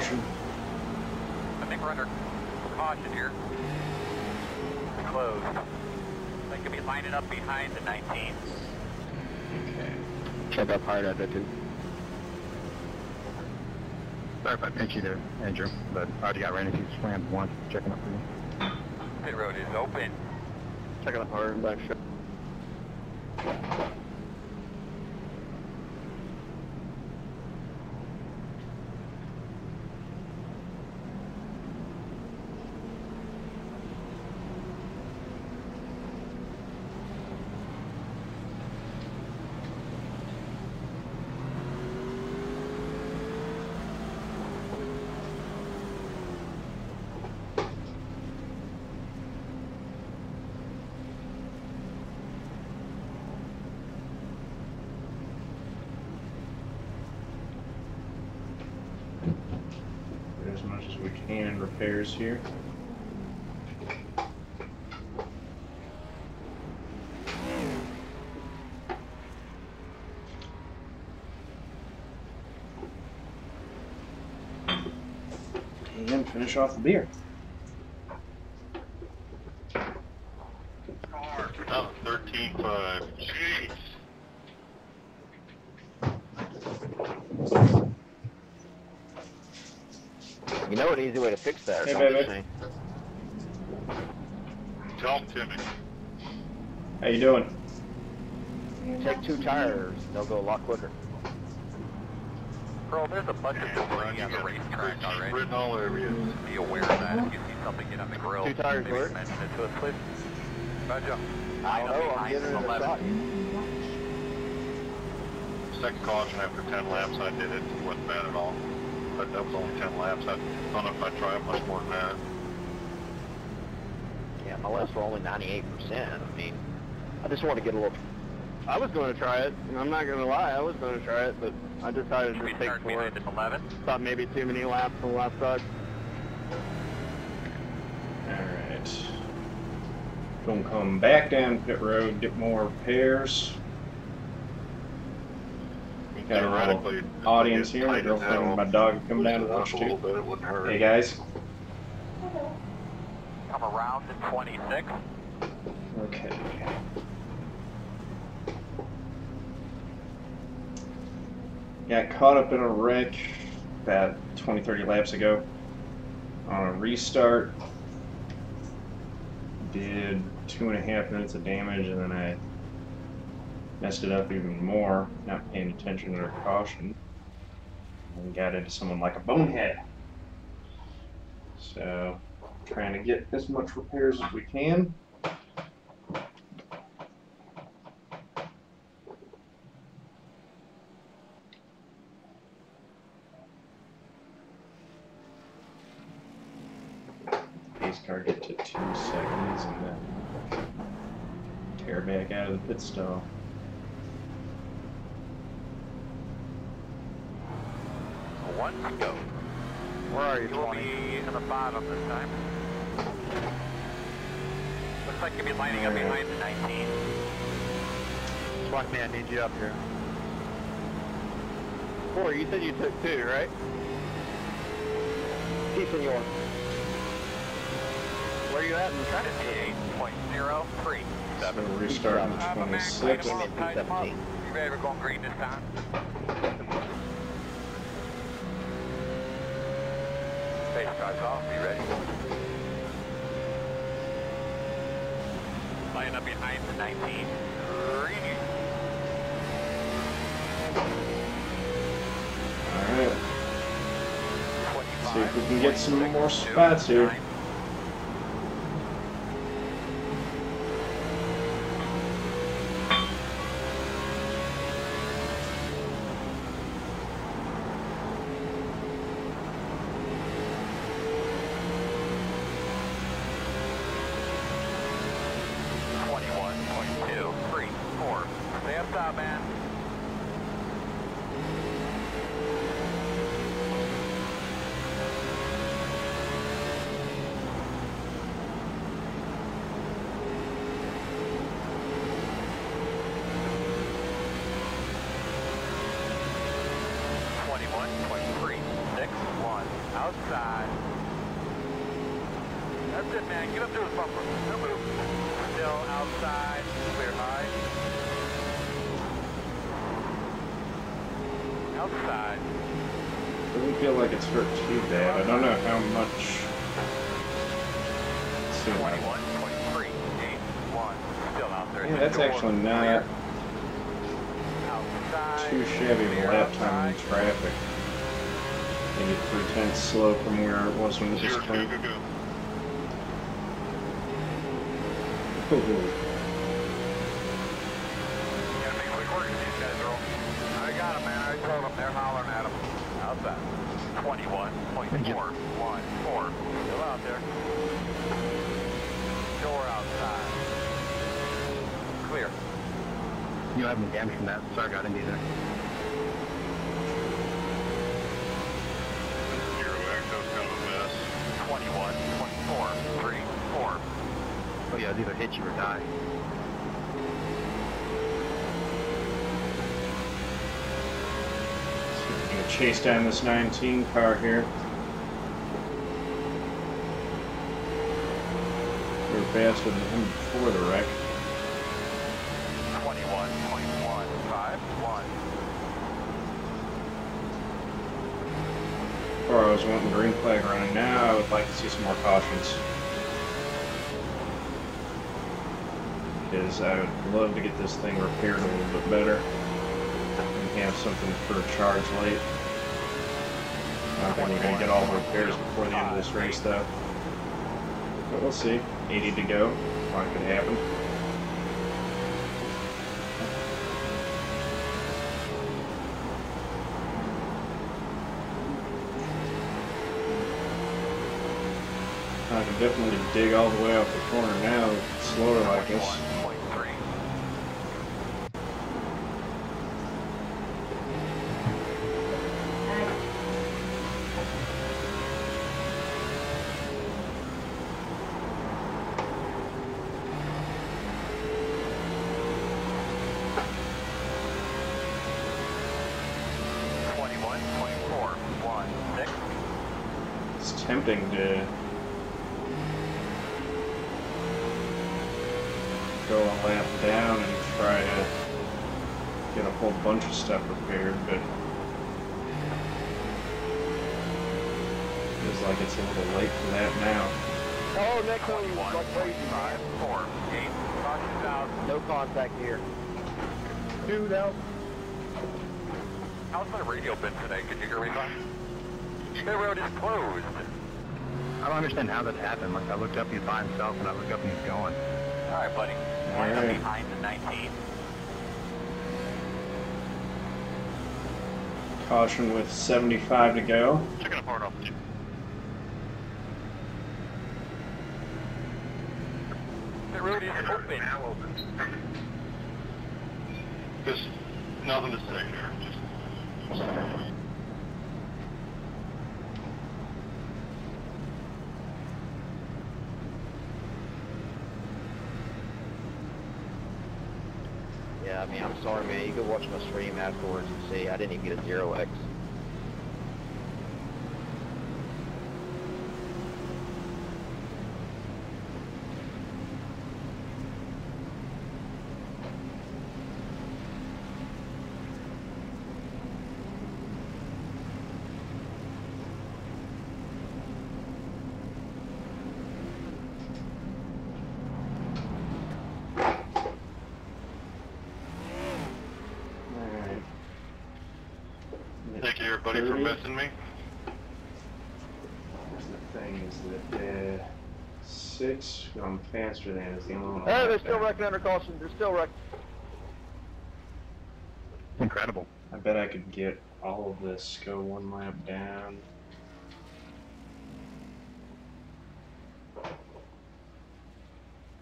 Caution. I think we're under caution here. Closed. They could be lining up behind the 19. Okay. Check up hard at it too. Sorry if I pinch you there, Andrew, but I already got ran into slammed once, checking up for you. Pit road is open. Checking up hard and back shot. Do as much as we can in repairs here. And finish off the beer. Car, 13.5. Jeez. You know an easy way to fix that, Hey, baby. Shane? Tell Timmy. How you doing? Take two tires, they'll go a lot quicker. Bro, there's a bunch of Man, debris on the racetrack already. Written all over you. Be aware of that if you see something get on the grill. Two tires maybe work? mention it to us, please. Roger. I don't know, I'm Behind giving it a 11. shot. Second caution after 10 laps, I did it. It wasn't bad at all. But that was only 10 laps. I don't know if I'd try much more than that. Yeah, my laps were only 98%. I mean, I just want to get a little... I was going to try it, and I'm not going to lie, I was going to try it, but I decided to just take start four. behind at 11. Thought maybe too many laps on the left side. Alright. Gonna come back down pit road, get more repairs. Got a little Theoretically, if we audience here. My girlfriend and my dog come down to loosen it up watch too. bit, it wouldn't hurt. Hey guys. Come around to 26. Okay. Got caught up in a wreck about 20, 30 laps ago. On a restart, did two and a half minutes of damage, and then I messed it up even more, not paying attention or caution, and got into someone like a bonehead. So, trying to get as much repairs as we can. Pace car get to two seconds and then tear back out of the pit stall. One to go. Where are you, You will 20? be in the bottom this time. Looks like you'll be lining up behind the 19. SWAT man, need you up here. Four, you said you took two, right? Si, senor. Where are you at in the track? 58.03. So restarting I'm a man, 26. clean them up, tighten them up. 17. You ready? We're going green this time. Face off. Be ready. Line up behind the 19. Green. Alright. See if we can get some more spots here. Nine. 21.361 outside. That's it, man. Get up to his bumper. No move. Still outside. Clear high. Outside. Doesn't feel like it's hurt too bad. I don't know how much. Let's see what- 21.381. Still out actually not too shabby of a lap time in traffic. Maybe three tenths slow from where it was when it Zero, oh, just two, came. go, go. Ooh. You gotta make quick work of these guys, Earl. I got him, man. I told them. They're hollering at him. Outside. 21.414. Still out there. Door outside. Clear. You don't have any damage from that. Sorry, I got him either. Zero X, that was kind of a mess. 21.434. Oh yeah, it's either hit you or die. See if we can chase down this 19 car here. We're faster than him before the wreck. 21.151. Before I was wanting green flag running. Now I would like to see some more cautions. Because I would love to get this thing repaired a little bit better. And have something for a charge late. I think we're going to get all the repairs before the end of this race though. But we'll see. 80 to go. Might could happen. Definitely dig all the way off the corner now, slower like this. 21.3. Twenty-one point four one six. It's tempting to go a lap down and try to get a whole bunch of stuff repaired, but feels like it's a little late for that now. Oh, next one was like crazy. five four eight. Caution's out. No contact here. Dude out. How's my radio been today? Can you hear me fine? The road is closed. I don't understand how that happened. Like I looked up, he's by himself, and I look up and he's going. All right, buddy. Line up Alright. behind the 19. Caution with 75 to go. Checking a part off the The road is open. Just nothing to say here. Just Yeah, I mean, I'm sorry, man. You can watch my stream afterwards and see. I didn't even get a zero X. Alright. Thank you for missing me. The thing is that uh, six going faster than is the only one. Hey, they're let still down. wrecking under caution. They're still wrecking. Incredible. I bet I could get all of this, go one lap down.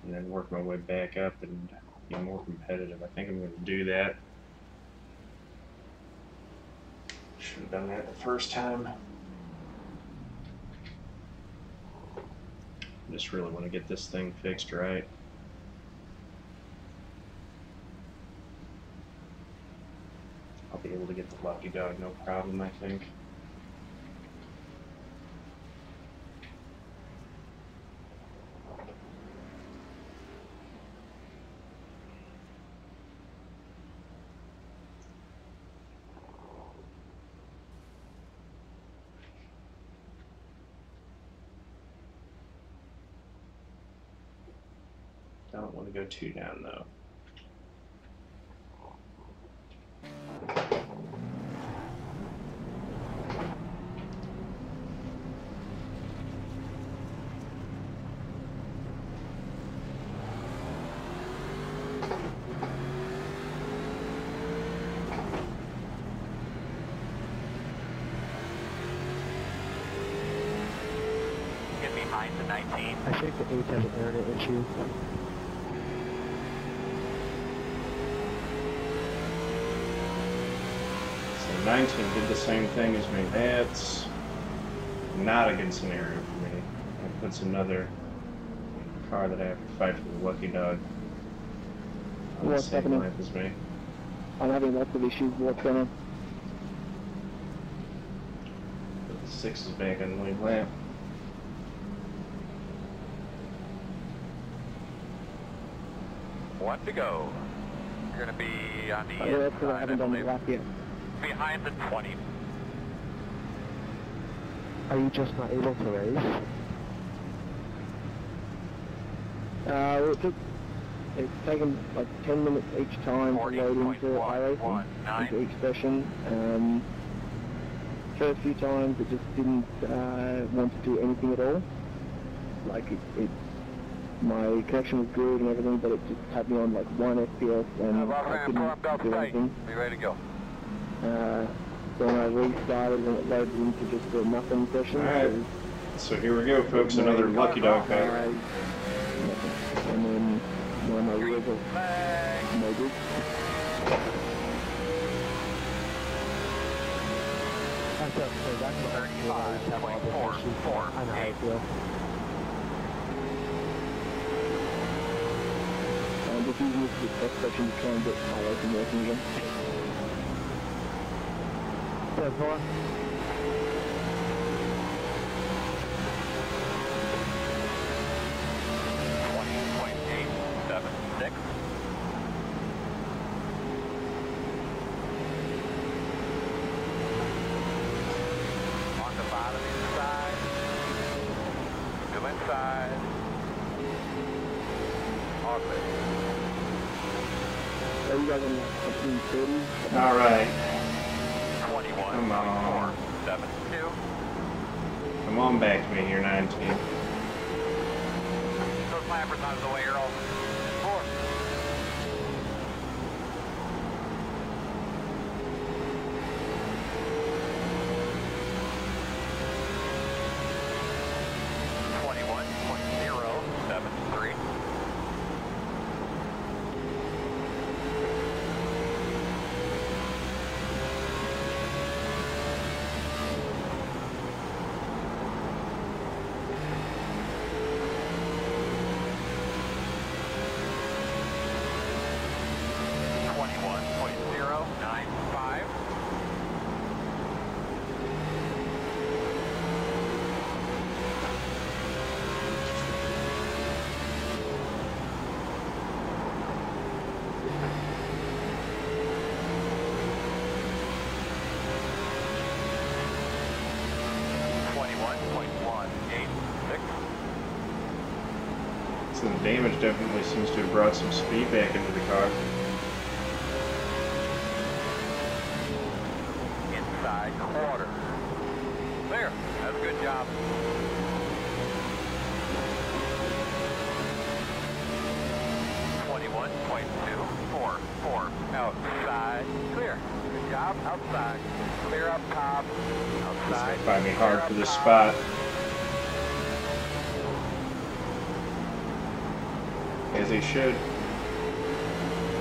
And then work my way back up and be more competitive. I think I'm going to do that. Should have done that the first time. I just really want to get this thing fixed right. I'll be able to get the lucky dog, no problem, I think. Don't want to go too down though. Get behind the 19. I think the 8 has an internet issue. So 19 did the same thing as me. That's not a good scenario for me. That puts another car that I have to fight for the lucky dog on the What's same happening? lap as me. I'm having lots of issues. What's going on? But Six is back on the lead lap. One to go. You're going to be on the well, that's because I inside, I haven't done the believe. Behind the 20. Are you just not able to race? Uh, well, it took, it's taken like 10 minutes each time to load into iRacing, into each session. Um, first few times it just didn't uh, want to do anything at all. Like it, it, my connection was good and everything, but it just had me on like one FPS and I couldn't do anything. Be ready to go. Uh, then I restarted and it loaded into just a nothing session. Alright. so So here we go, folks. Another lucky dog nothing. And then one of my was good. That's up, so that's what I'm 35.44. I know how I feel. I'm just using this as a test session to try and get my working again. Yeah, Zora? Twenty point eight seven six. On the bottom inside. Still inside. All good. Are you guys on like 1530? All right. Twenty-one Come on. seven two. Come on back to me here, 19. Those out of the way, Earl. Four. Twenty-one point zero seven three. Twenty-one point zero nine five. Twenty-one point one eight six. So the damage definitely seems to have brought some speed back into the car. inside quarter. There, that's a good job. Twenty-one point two four four outside. Clear. Good job. Outside. Clear up top. Outside. find me hard for this spot. As he should.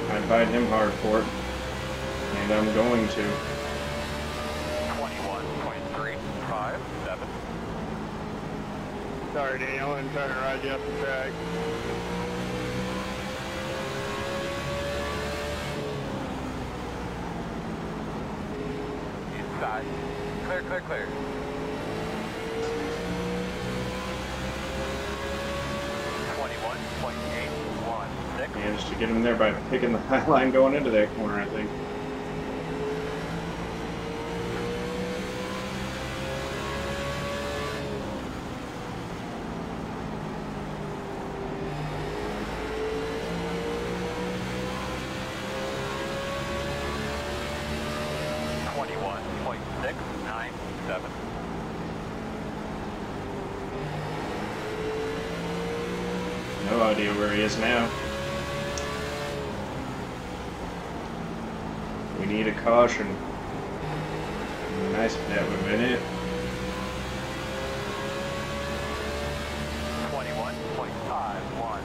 I fight him hard for it. And I'm going to. Twenty-one point three five seven. Sorry, Daniel, I'm trying to ride you up the track. side. Clear, clear, clear. Managed to get him there by picking the high line going into that corner, I think. Twenty-one point six nine seven. No idea where he is now. We need a caution. Nice, that would have been it. Twenty-one point five one.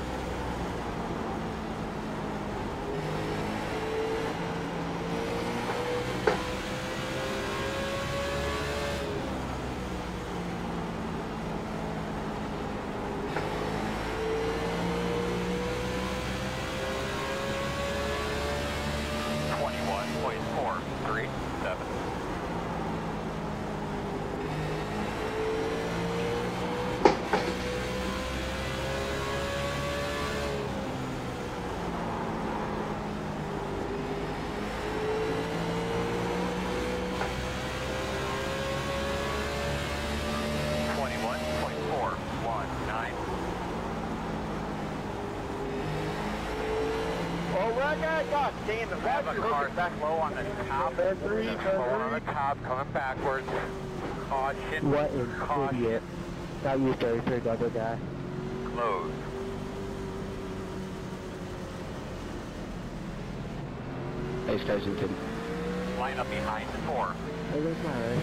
Twenty-one point four three seven. Twenty-one point four one nine. Oh, that guy, god damn it, We why have did a car back low on the top? Bad three, There's bad on the top coming backwards. Caution. What is Caution. idiot? That used to refer to other guy. Close. Hey, Stationton. Line up behind the four. Hey, where's my right?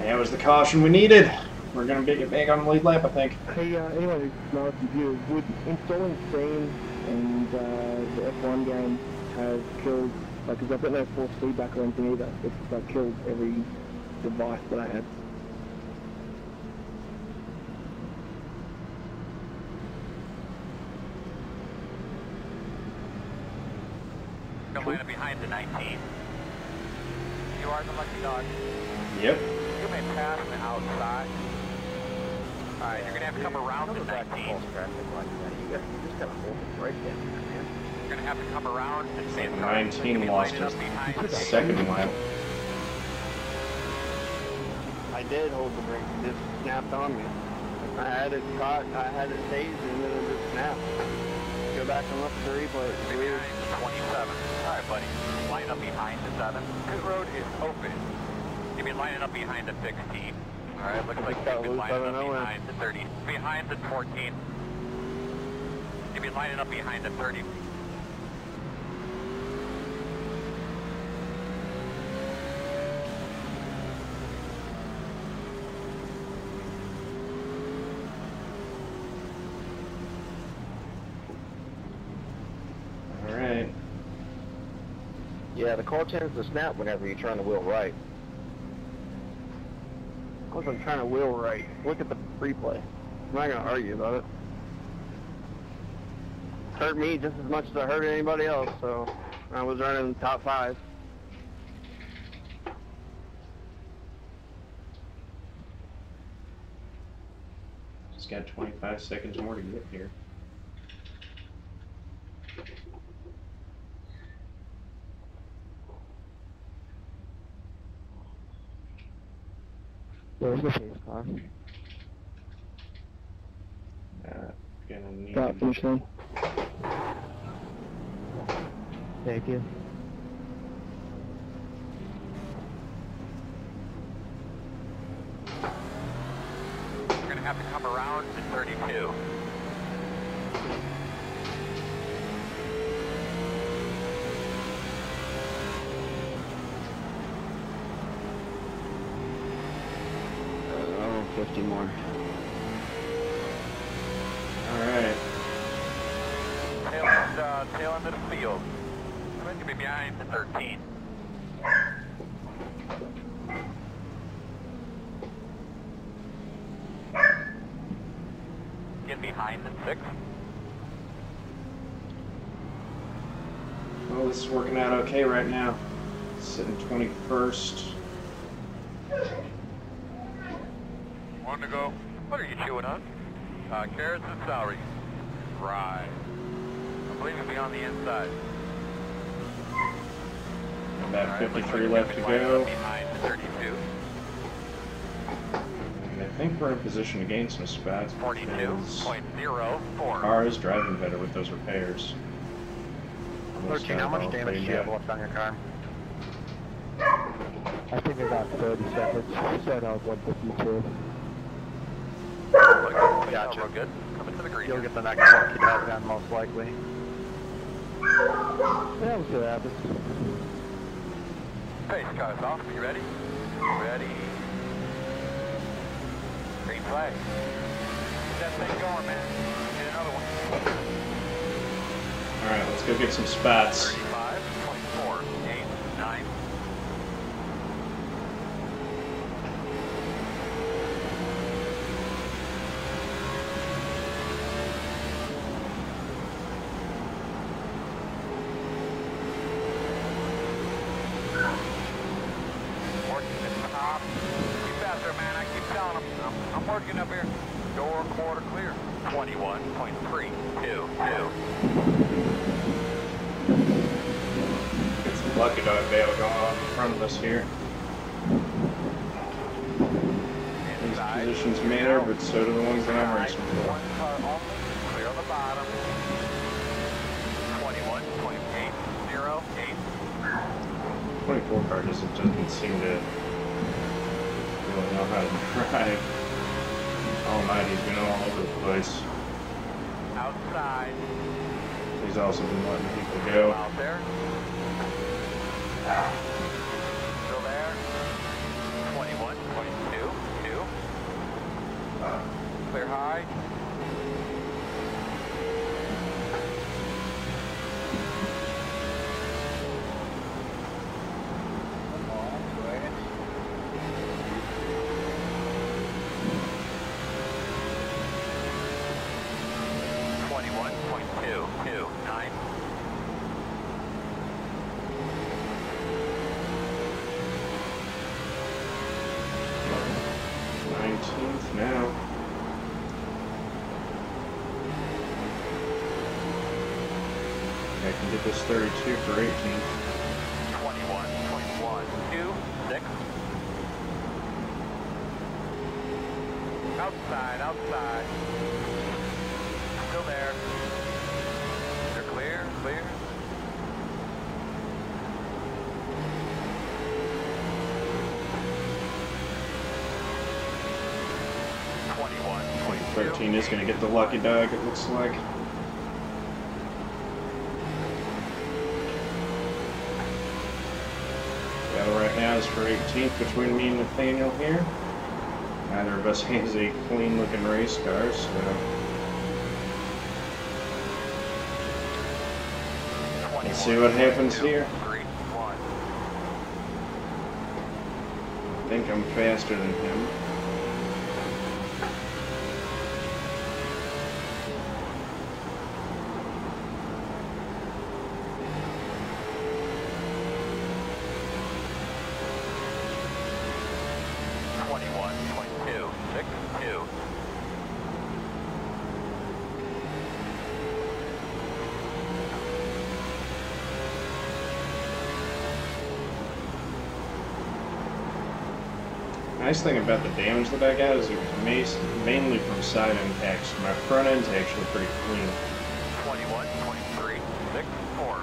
That was the caution we needed. We're gonna make it back on the lead lap, I think. Hey, uh, anyone who's not a would installing Steam and uh, the F1 game have killed, like, because I've got no force feedback or anything either. It's like killed every device that I had. Gonna up behind the 19. You are the lucky dog. Yep. You may pass the outside. Alright, you're gonna have to come around the 19. traffic like that. You, got, you just gotta hold it right there, man. You're gonna have to come around and see The the 19 lost his second lap. I did hold the brake. It just snapped on me. I had it caught. I had it phased, and then it just snapped. Go back and look at the replay. It's weird. Behind 27. Alright, buddy. Line up behind the 7. Pit road is open. You've been lining up behind the 16. Alright, looks like you've been lining up nowhere. behind the 30. Behind the 14. You've been lining up behind the 30. Alright. Yeah, the car tends to snap whenever you turn the wheel right. I wasn't trying to wheel right. Look at the replay. I'm not gonna argue about it. Hurt me just as much as it hurt anybody else. So I was running top five. Just got 25 seconds more to get here. Where's the pace car? Uh, gonna need Start finish line. Thank you. You're gonna have to come around to 32. 50 more. Alright. Tail end, uh, tail end of the field. Going to be behind the 13. Get behind the 6. Well, this is working out okay right now. Sitting 21st. One to go. What are you chewing on? Uh, carrots and celery. Right. I believe you'll be on the inside. About All right, looks 53 left to you're gonna be go. lined up Behind 32. And I think we're in position to gain some spots because 42.04. car is driving better with those repairs. Almost 13, how much damage do you have left on your car? I think I got 30 seconds. Set out 152. Gotcha. Gotcha. Real good. Coming to the green. You'll get the next one you have done most likely. Yeah, we'll see what happens. Pace cars off. You ready? Ready. Green flag. Get that thing going, man. Get another one. Alright, let's go get some spots. Outside, outside. Still there. They're clear, clear. 13 is going to get the lucky dog, it looks like. Battle right now is for 18th between me and Nathaniel here. Neither of us has a clean looking race car, so let's see what happens here. I think I'm faster than him. Twenty-one point two six two. Nice thing about the damage that I got is it was mainly from side impacts. My front end's actually pretty clean. Twenty-one point three six four.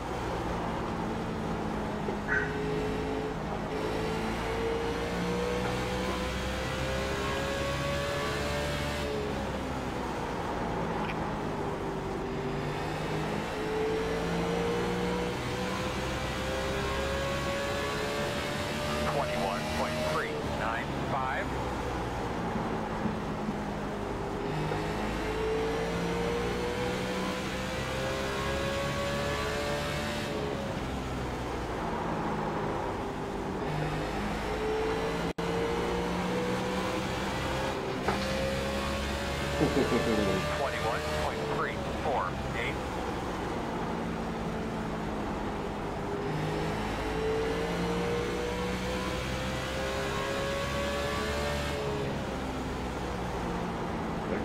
Twenty-one point three nine five. Twenty-one point three four eight.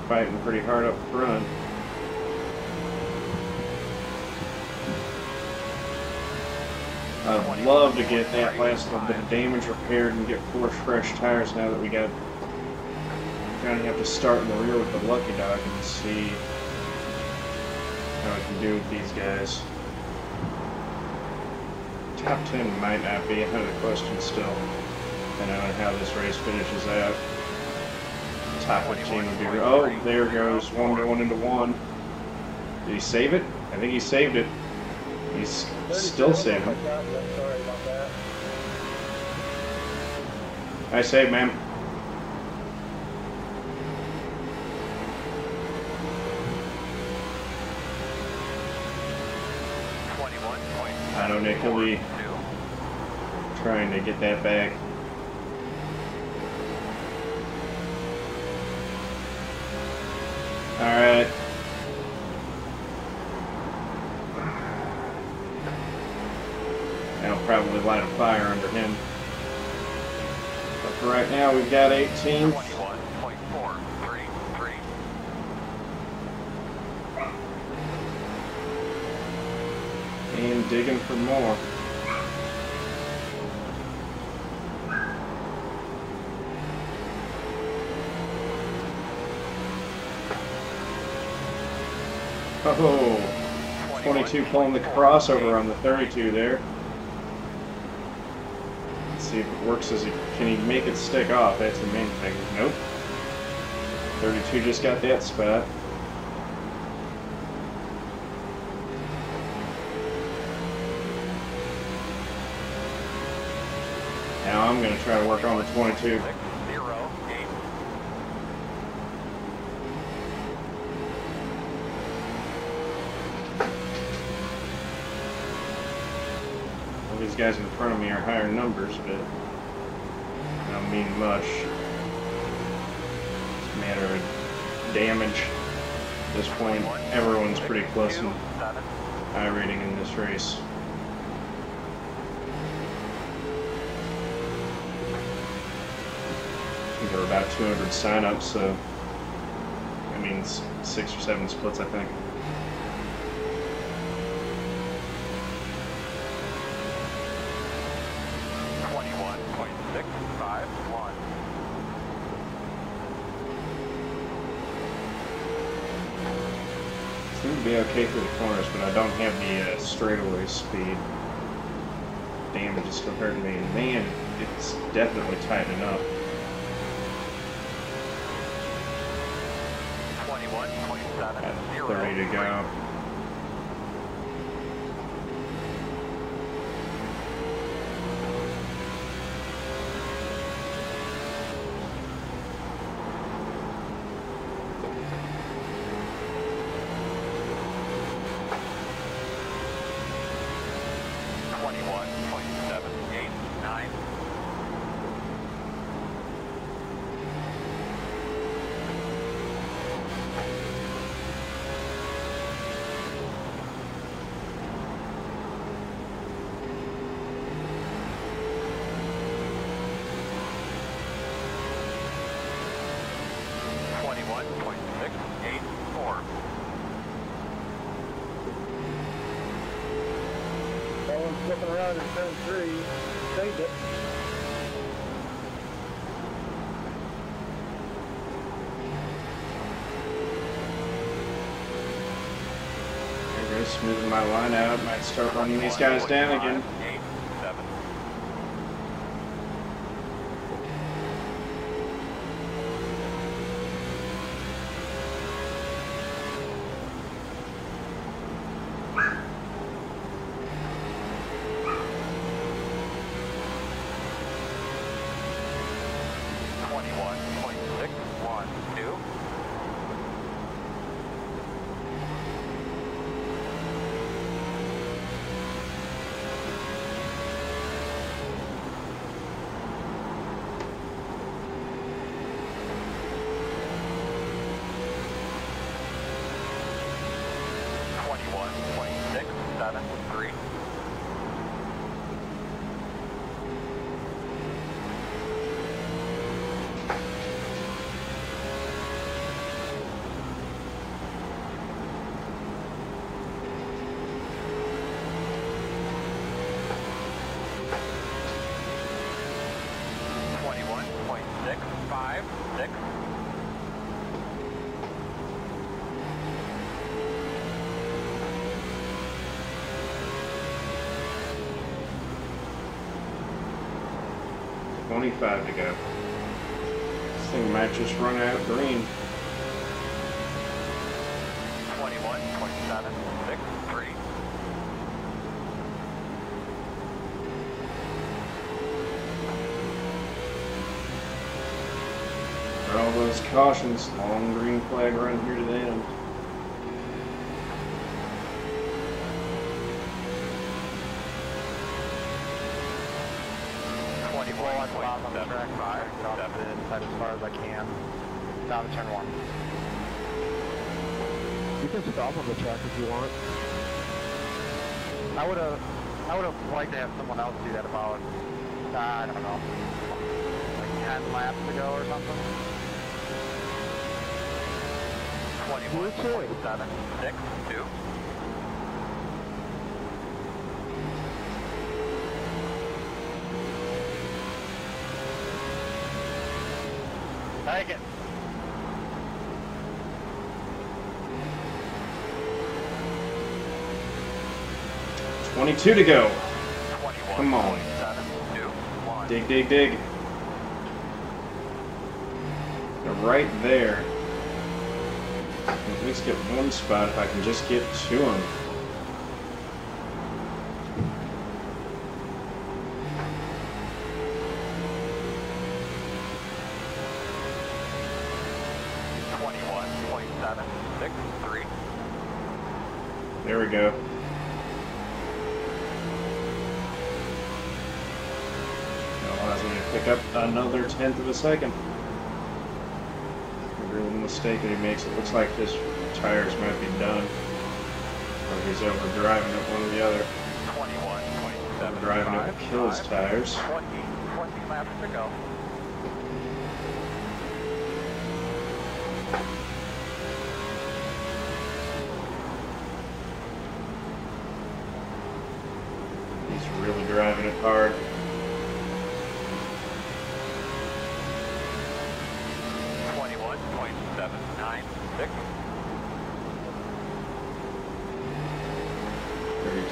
fighting pretty hard up front. I'd love to get that last little bit of damage repaired and get four fresh tires now that we got. Gonna have to start in the rear with the Lucky Dog and see how we can do with these guys. Top 10 might not be out of the question still, depending on how this race finishes out. Top 15 would be. Oh, there goes one going into one. Did he save it? I think he saved it. He's still saving. I save, man. I know Nick will be trying to get that back. Alright. I'll probably light a fire under him. But for right now, we've got 18. Twenty-one point four three three. And digging for more. Oh, 22 pulling the crossover on the 32 there. Let's see if it works as he can he make it stick off. That's the main thing. Nope. 32 just got that spot. Now I'm going to try to work on the 22. Six, zero, eight. All these guys in front of me are higher numbers, but mean much. It's a matter of damage. At this point, everyone's pretty close in high rating in this race. There are about 200 signups, so that means six or seven splits, I think. Twenty-one point six five one. Okay through the corners, but I don't have the uh, straightaway speed. Damage is still hurting me, and man, it's definitely tightening up. Twenty-one point seven Got zero. 30 to go. Twenty-one point seven eight nine. Twenty-one point six eight four. That one's flipping around in turn three. Saved it. Smoothing my line out. Might start running these guys down again. Eight seven. Twenty-one point six one two. 25 to go. This thing might just run out of green. 21, 27, 6, 3. All those cautions, long green flag run here to the end. Twenty-four, Well, I stop on the 27, track, five, get off seven. the inside as far as I can. Down to turn one. You can stop on the track if you want. I would have, I would have liked to have someone else do that about, uh, I don't know, like 10 laps ago or something. 21, 27, 6, 2. 22 to go. Come on. Dig, dig, dig. Right there. At least get one spot if I can just get to them. A second. Every little mistake that he makes, it looks like his tires might be done. Or he's over driving it one or the other. 21, 27, Driving it will 5, kill his 5, tires. 20, 20 laps to go. 1.796.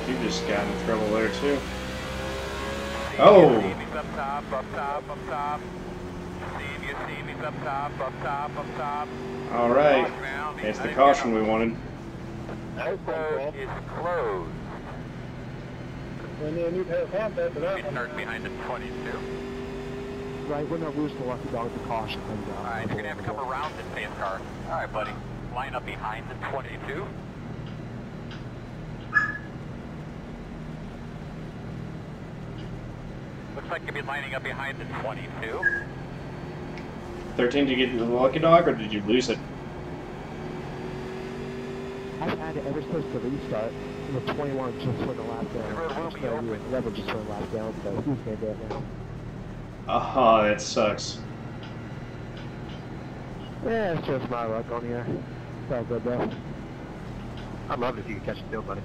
You just got in trouble there too. Oh! Up top, up top, up top. Steve, you see me up top, up top, up top. All right. It's the caution we wanted. Airport is closed. We knew you'd have had that, but I... We start behind the 22. Right, when I lose the lucky dog, the caution comes out. Uh, Alright, you're gonna have to come around this pace car. Alright, buddy. Line up behind the twenty-two. Looks like you'll be lining up behind the twenty-two. 13, did you get the lucky dog or did you lose it? I've had it ever since the restart. The 21 just went a lap down. The road will be open. 11 just went a lap down, so he's gonna do it now. Oh, that sucks. Yeah, it's just my luck on here. It's all good though. I'd love it if you could catch a deal, buddy.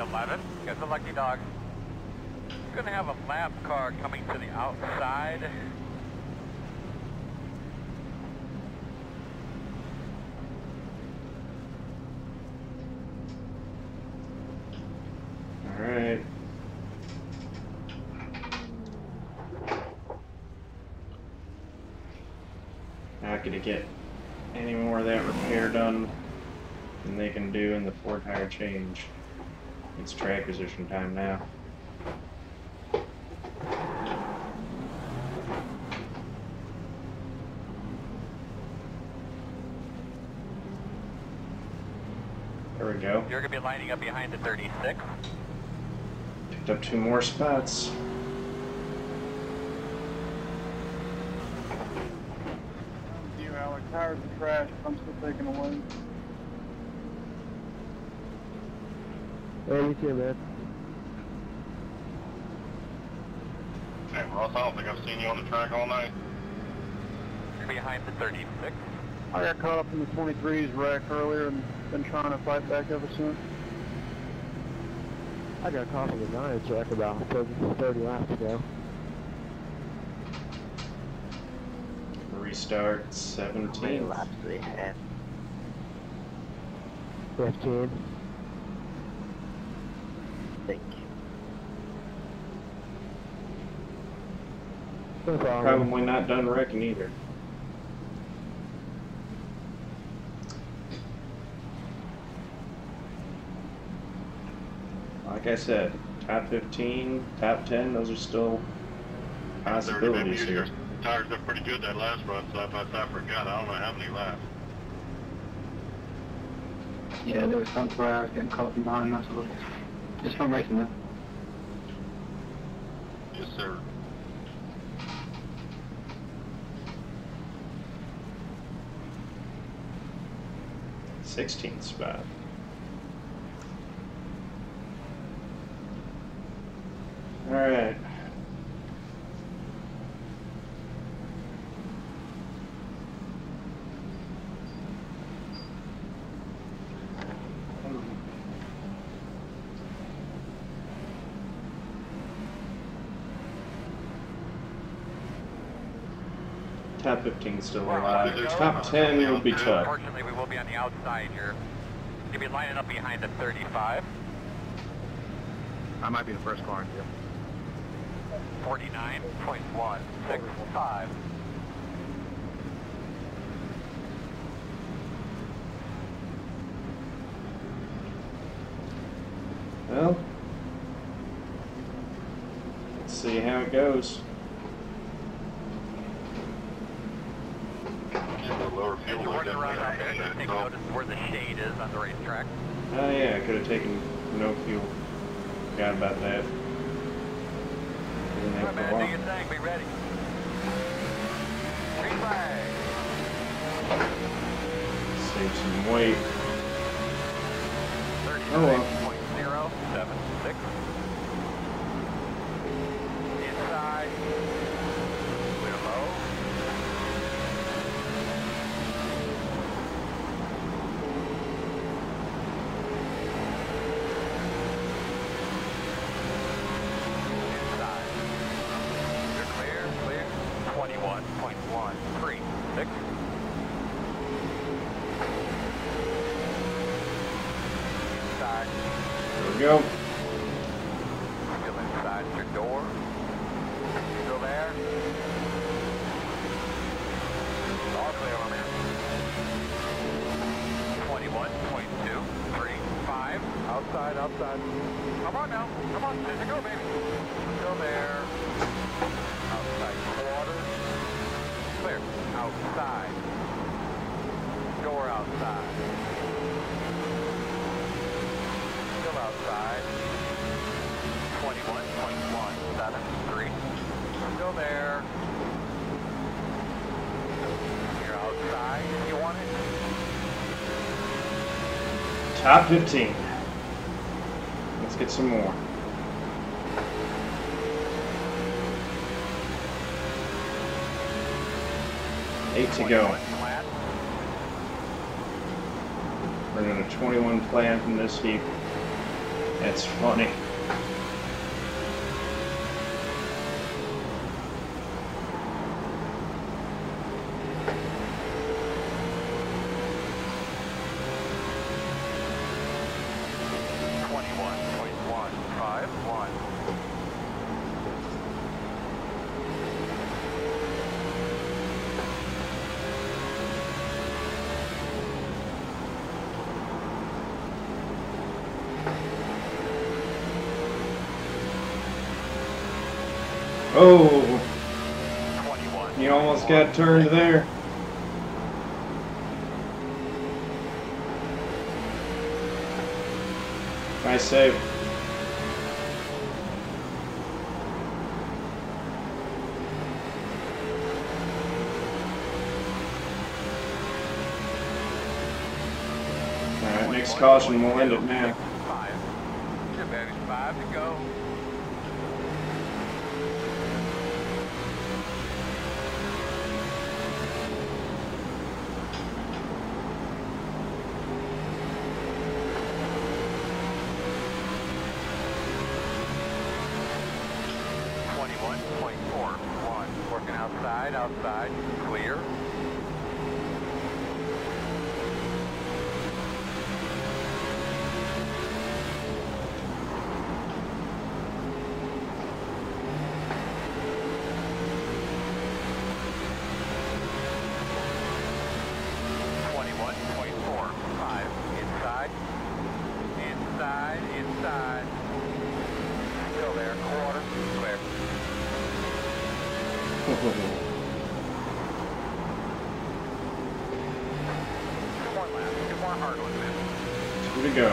Eleven. Got the lucky dog. Gonna have a lap car coming to the outside. All right. Not gonna get any more of that repair done than they can do in the change. It's track position time now. There we go. You're gonna be lining up behind the thirty-six. Picked up two more spots. You, Alex. Tires are trash. I'm still taking away. Hey, you too, man. Hey, Ross, I don't think I've seen you on the track all night. Behind the 36. I got caught up in the 23's wreck earlier and been trying to fight back ever since. I got caught in the 9's wreck about 30, 30 laps ago. Restart 17. How many laps do they have? 15. No. Probably not done wrecking either. Like I said, top 15, top 10, those are still possibilities here. Tires are pretty good that last run, side by side forgot, I don't know how many left. Yeah, there was times where I was getting caught behind, that's all. Just from racing there. Yes, sir. Sixteenth spot. All right. Top 15 still alive. Top 10 will be uh, tough. Unfortunately, we will be on the outside here. You'll be lining up behind the 35, I might be the first car in here. 49.165. Well, let's see how it goes. Yeah, the lower As fuel you're would working around out there, definitely you have take that. notice where the shade is on the racetrack. Oh yeah, I could have taken no fuel. Forgot about that. All right, man, do your thing. Be ready. Green flag. Save some weight. Oh, well. 39.076. Inside. Clear low. Inside. You're clear, clear. 21.136. Inside. There we go. Still inside your door. Still there. All clear on there. 21.235. Outside, outside. Come on now. Come on. There you go, baby. Still there. Outside quarter. Clear. Outside. Door outside. Still outside. 21.173. Still there. You're outside if you want it. Top 15. Let's get some more. Eight to go. 21 flat. Running a 21 plan from this heap. It's funny. Twenty-one point one five one. Oh, you almost got turned there. Nice save. Alright, next caution, we'll end it now. Five. Five to go. Twenty-one point four one. Working outside, outside, clear. hard one, man. Two to go.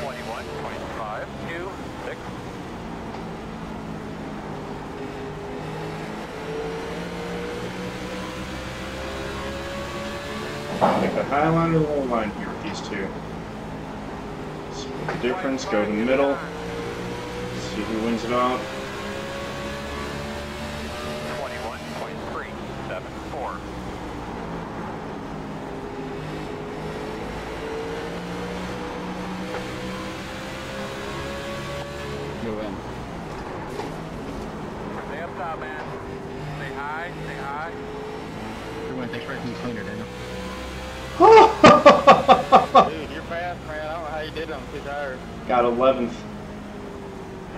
21, 25, 2, 6. Make the high line here with these two. Split the difference, go to the middle. See who wins it off. 21.374. Move in. Stay up top, man. Stay high, stay high. Everyone, thanks for making me cleaner, Daniel. Dude, you're fast, man. I don't know how you did it. I'm too tired. Got 11th.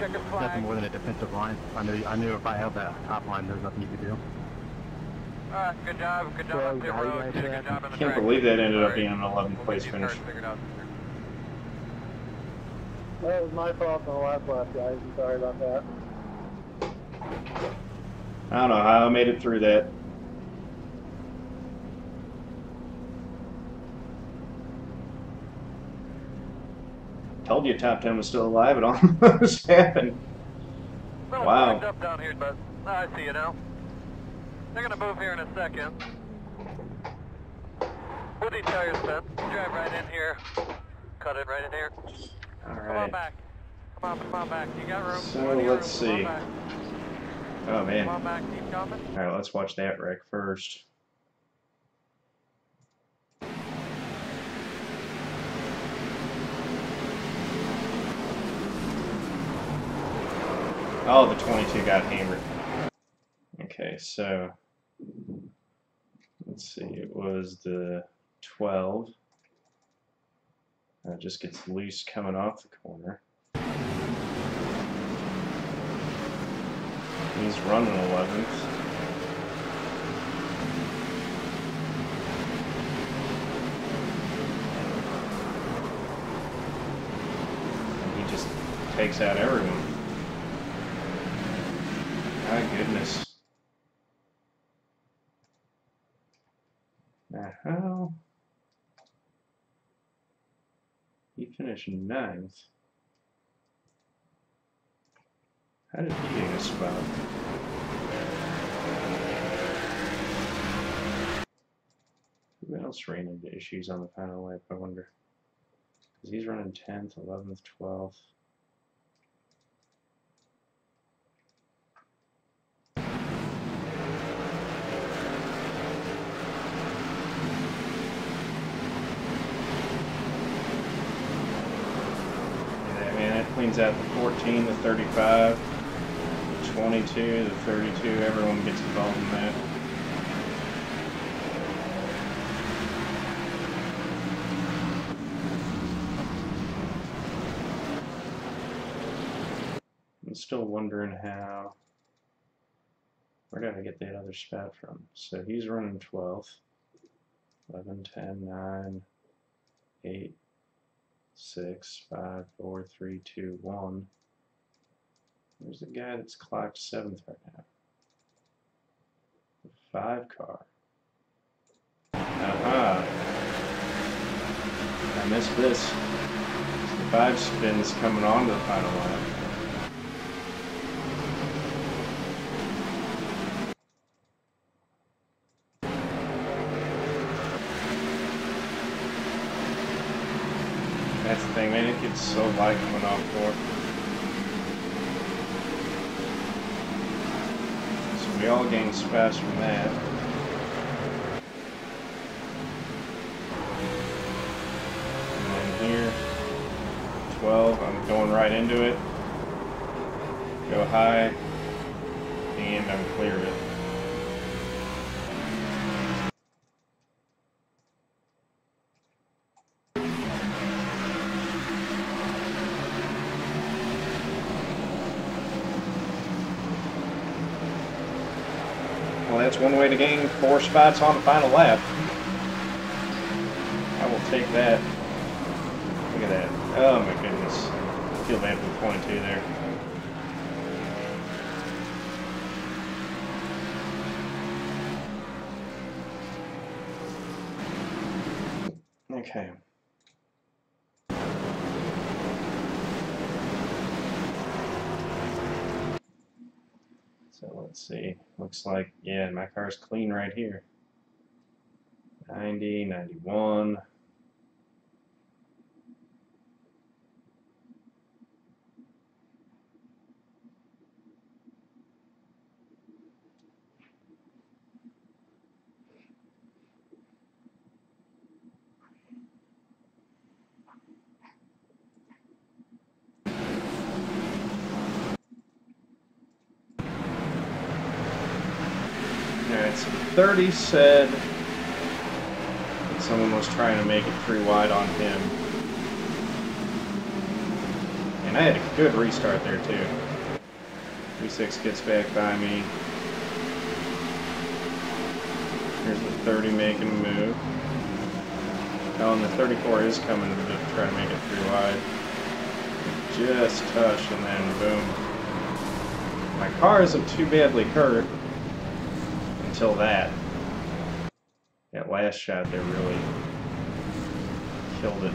Check your Nothing flag. more than a defensive line. I knew, I knew if I held that top line, there's nothing you could do. Alright, good job, good job Well, up the how you road. Did a good job on the Can't track. believe that ended up being an 11th We'll place finish. cars figured out. That was my fault on the last lap, guys. I'm sorry about that. I don't know how I made it through that. Told you top 10 was still alive. It almost happened. Little Wow. up down here, but I see you now. They're gonna move here in a second. We'll detail your. Drive right in here. Cut it right in here. Come on back. Come on, come on back. You got room. So, let's room. see. Oh, come. Oh, Come man. on back. Keep coming. Alright, let's watch that wreck first. Oh, the 22 got hammered. Okay, so let's see, it was the 12. And it just gets loose coming off the corner. He's running 11th. And he just takes out everyone. My goodness. Now, how? He finished ninth. How did he get a spot? Who else ran into issues on the final lap, I wonder? Because he's running 10th, 11th, 12th. Yeah, man, that the 14, the 35, the 22, the 32. Everyone gets involved in that. I'm still wondering how. Where did I get that other spot from? So he's running 12, 11, 10, 9, 8, six, five, four, three, two, one. Where's the guy that's clocked seventh right now? Five car. Aha. I missed this. The five spins coming on to the final lap. That's the thing, man. It gets so light coming off court. So we all gain space from that. And then here, 12, I'm going right into it. Go high, and I'm clear of it. Well, that's one way to gain four spots on the final lap. I will take that. Look at that. Oh my goodness. I feel bad for the 22 there. Okay. So let's see. Looks like, yeah, my car's clean right here. 90, 91. Alright, so 30 said that someone was trying to make it three wide on him. And I had a good restart there too. 36 gets back by me. Here's the 30 making a move. Oh, and the 34 is coming to try to make it three wide. Just touched, and then boom. My car isn't too badly hurt until that. That last shot there really killed it.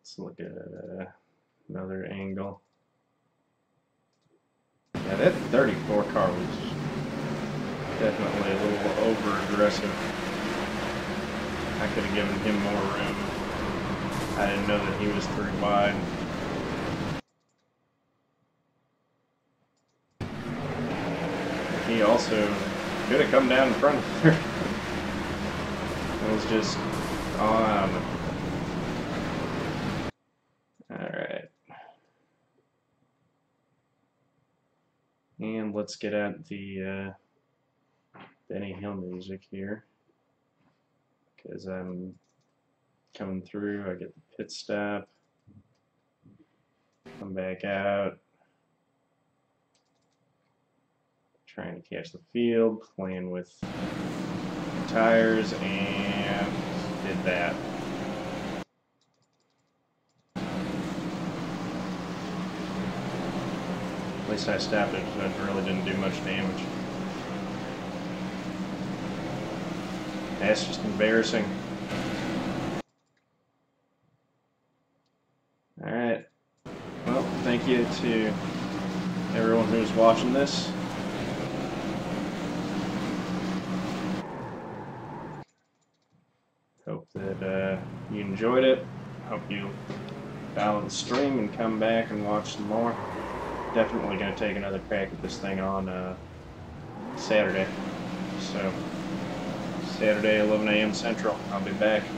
Let's look at uh, another angle. Yeah, that 34 car was definitely a little over aggressive. I could have given him more room. I didn't know that he was three wide. He also could have come down in front of her. it was just on. Alright. And let's get at the uh, Benny Hill music here. Because I'm coming through, I get the pit stop, come back out, trying to catch the field, playing with tires, and did that. At least I stopped it because it really didn't do much damage. That's just embarrassing. Alright. Well, you to everyone who's watching this. Hope that uh, you enjoyed it. Hope you follow the stream and come back and watch some more. Definitely going to take another crack at this thing on uh, Saturday. So, Saturday, 11 a.m. Central. I'll be back.